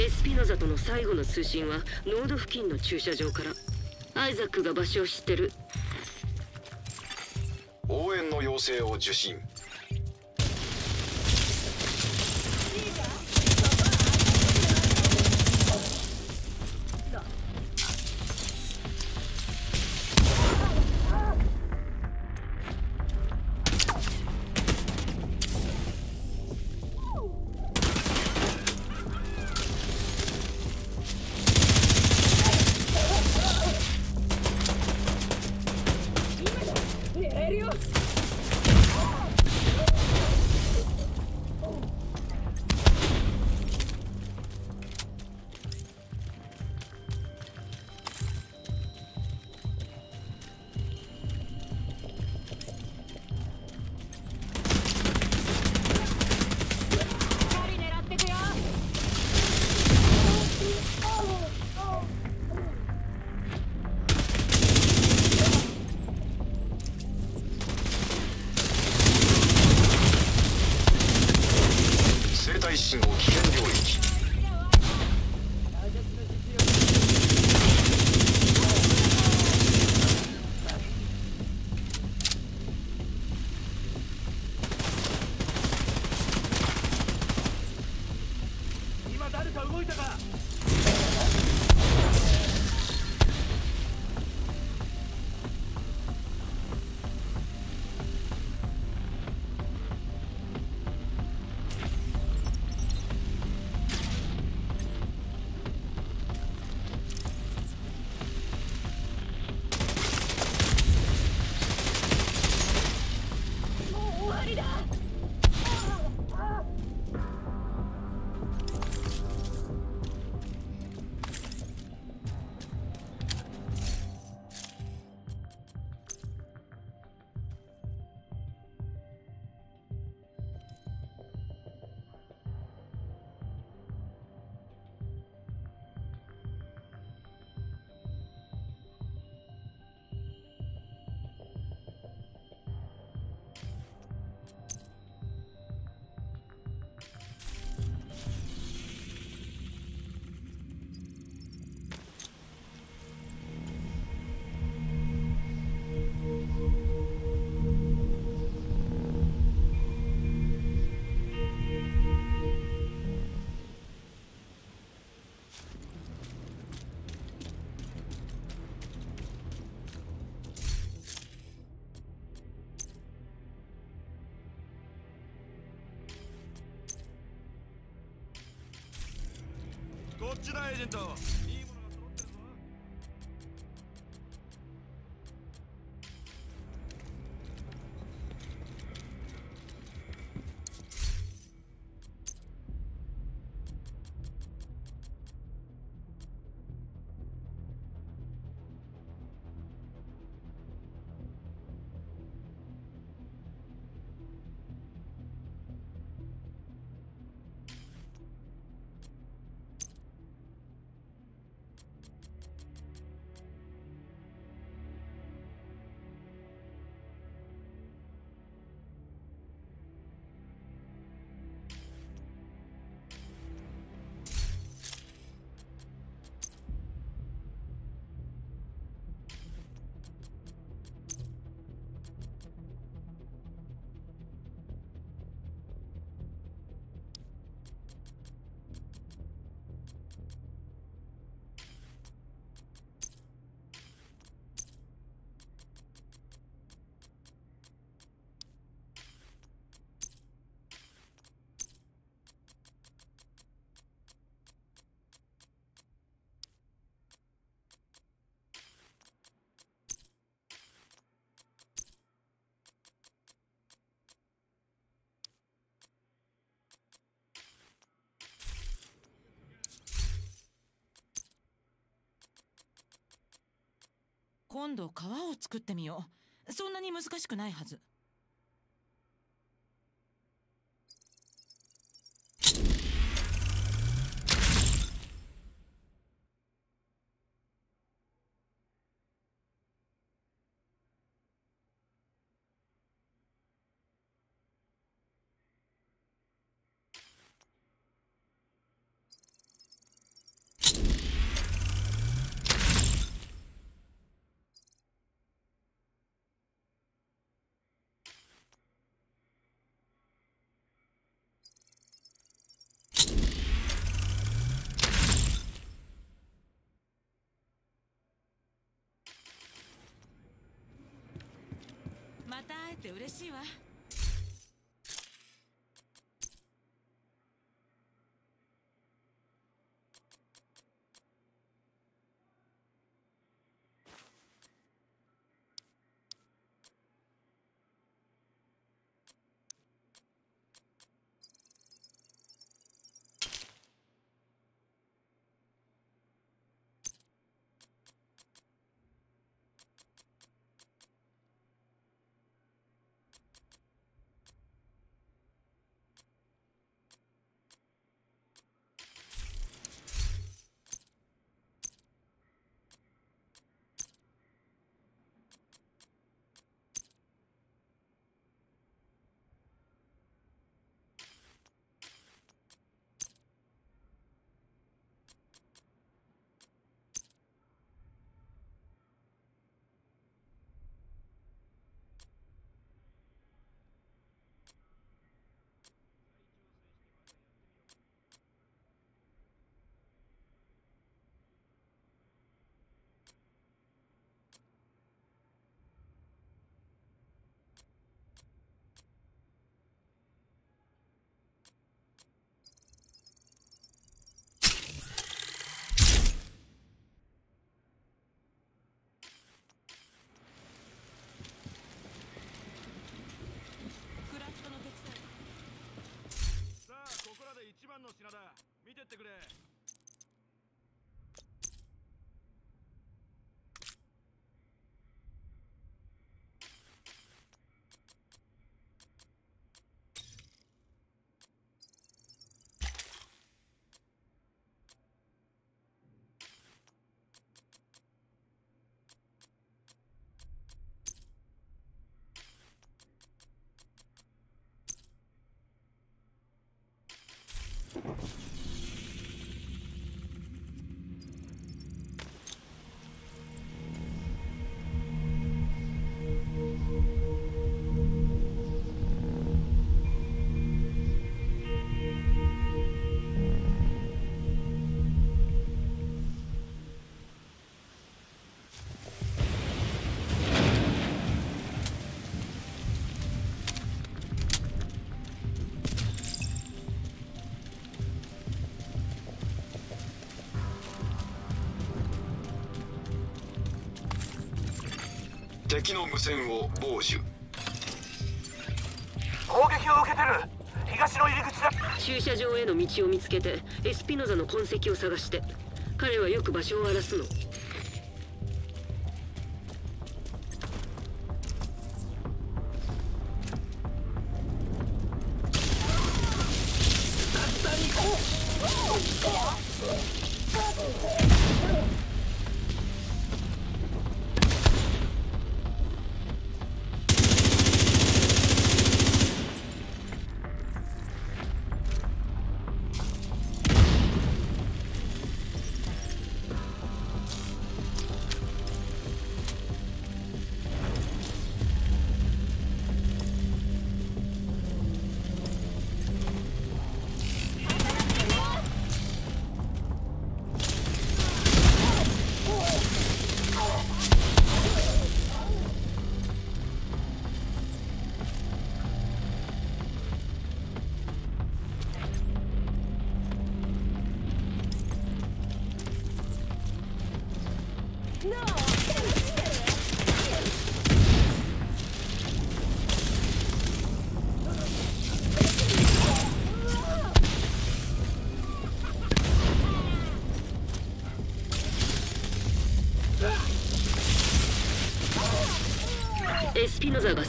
Speaker 3: エスピノザとの最後の通信はノード付近の駐車場から。アイザックが場所を知ってる。
Speaker 1: 応援の要請を受信。
Speaker 2: っちだエージェント。
Speaker 5: 今度川を作ってみよう。そんなに難しくないはず。また会えて嬉しいわクラフトの手伝い
Speaker 14: さあここらで一番の品だ見てってくれ
Speaker 1: 敵の無線を傍受。
Speaker 11: 攻撃を受けてる。東の入り口だ。
Speaker 3: 駐車場への道を見つけてエスピノザの痕跡を探して。彼はよく場所を荒らすの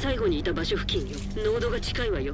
Speaker 3: 最後にいた場所付近よ。濃度が近いわよ。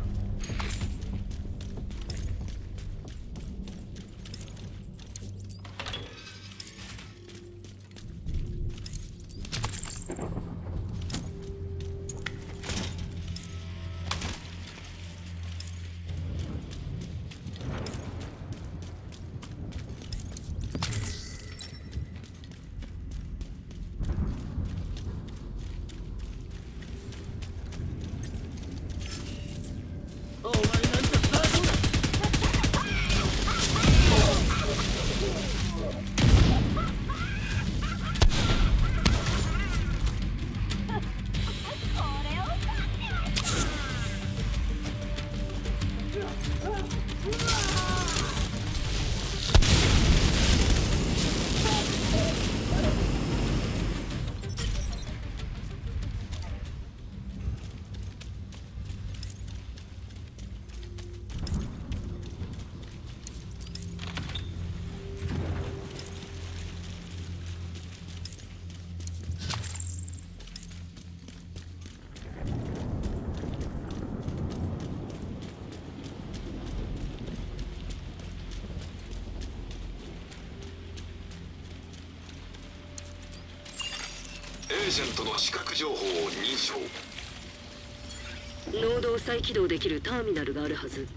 Speaker 3: 起動できるターミナルがあるはず。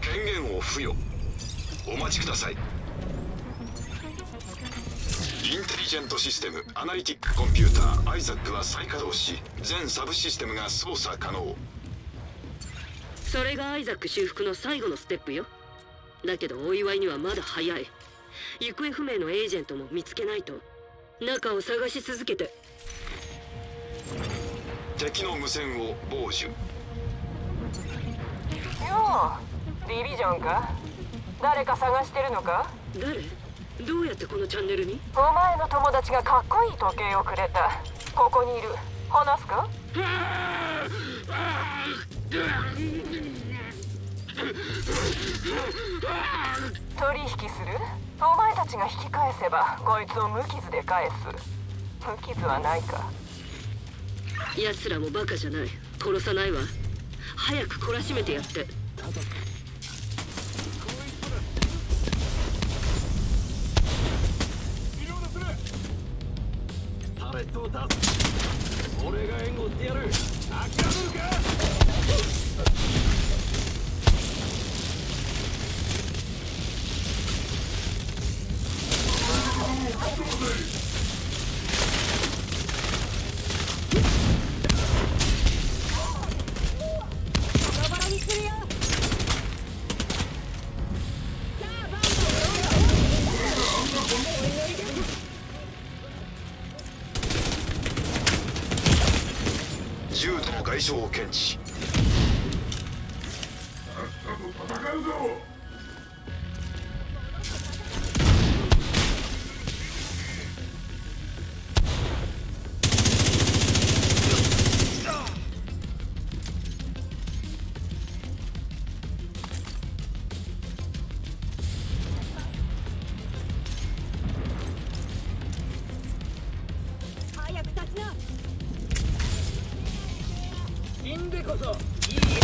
Speaker 1: 権限を付与。お待ちください。インテリジェントシステムアナリティックコンピューターアイザックは再稼働し全サブシステムが操作可能。
Speaker 3: それがアイザック修復の最後のステップよ。だけどお祝いにはまだ早い。行方不明のエージェントも見つけないと。中を探し続けて
Speaker 1: 敵の無線を傍受。
Speaker 7: ようディビジョンか？誰か探してるのか？
Speaker 3: 誰？どうやってこのチャンネルに？
Speaker 7: お前の友達がかっこいい時計をくれた。ここにいる。話すか？取引する？お前たちが引き返せばこいつを無傷で返す。無傷はないか
Speaker 3: 奴らもバカじゃない。殺さないわ。早く懲らしめてやって。
Speaker 2: んでこそ。いい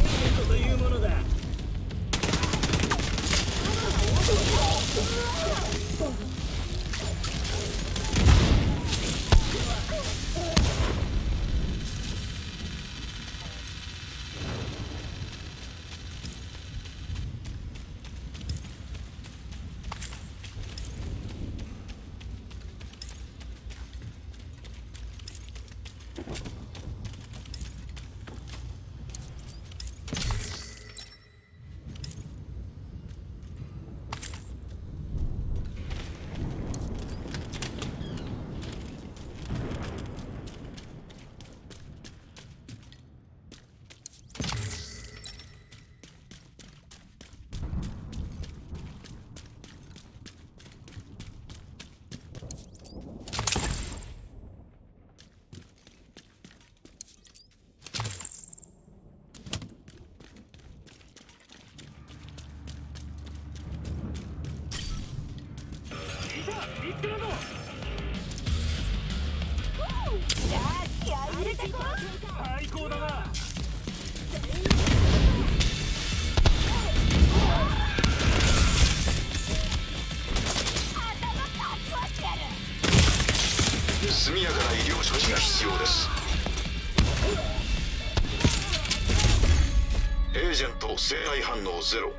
Speaker 1: 体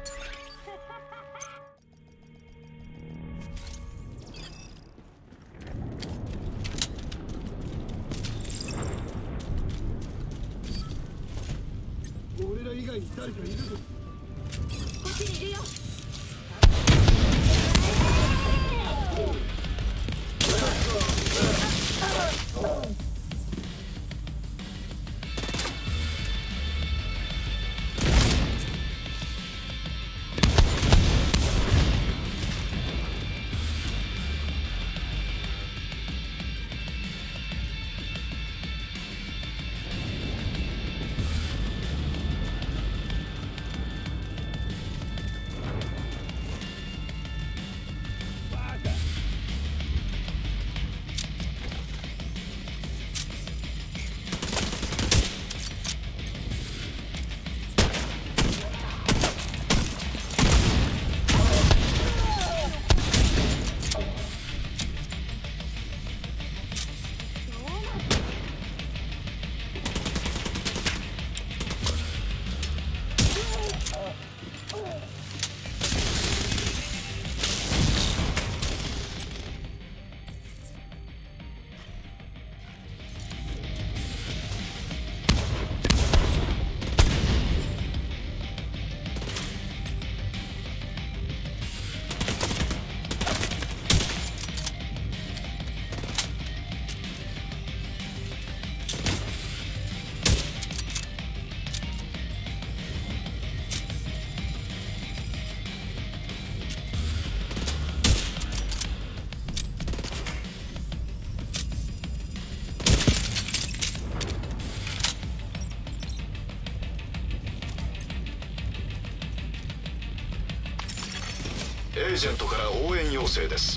Speaker 1: ジェントから応援要請です。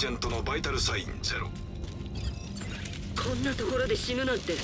Speaker 1: ジェントのバイタルサインゼロ。
Speaker 3: こんなところで死ぬなんて。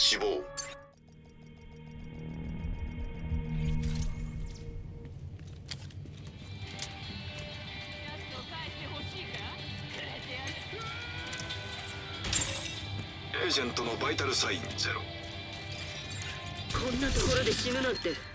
Speaker 1: 死亡。エージェントのバイタルサインゼロ。
Speaker 3: こんなところで死ぬなんて。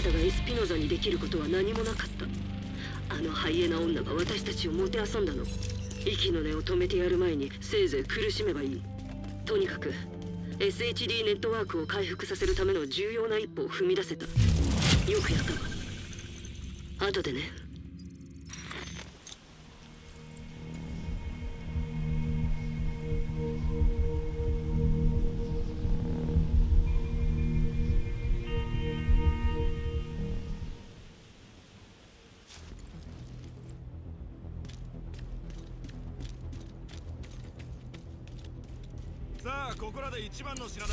Speaker 3: たがエスピノザにできることは何もなかった。あのハイエナ女が私たちをもてあそんだの。息の根を止めてやる前にせいぜい苦しめばいい。とにかく SHD ネットワークを回復させるための重要な一歩を踏み出せた。よくやったわ。後でね。
Speaker 2: 一番の品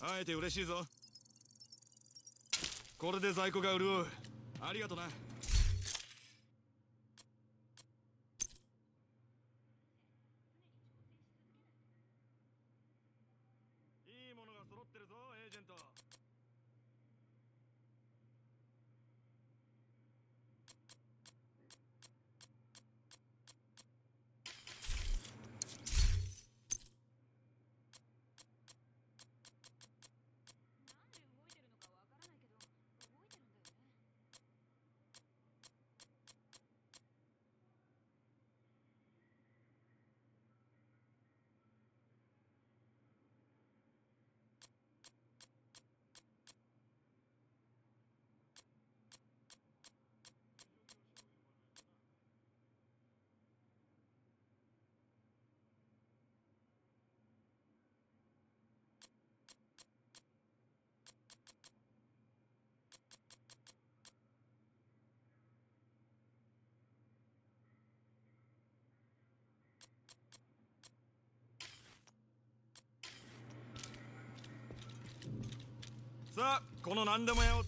Speaker 2: 会えて嬉しいぞ。これで在庫が潤う。ありがとないいものが揃ってるぞエージェントさあこの何でも屋を使って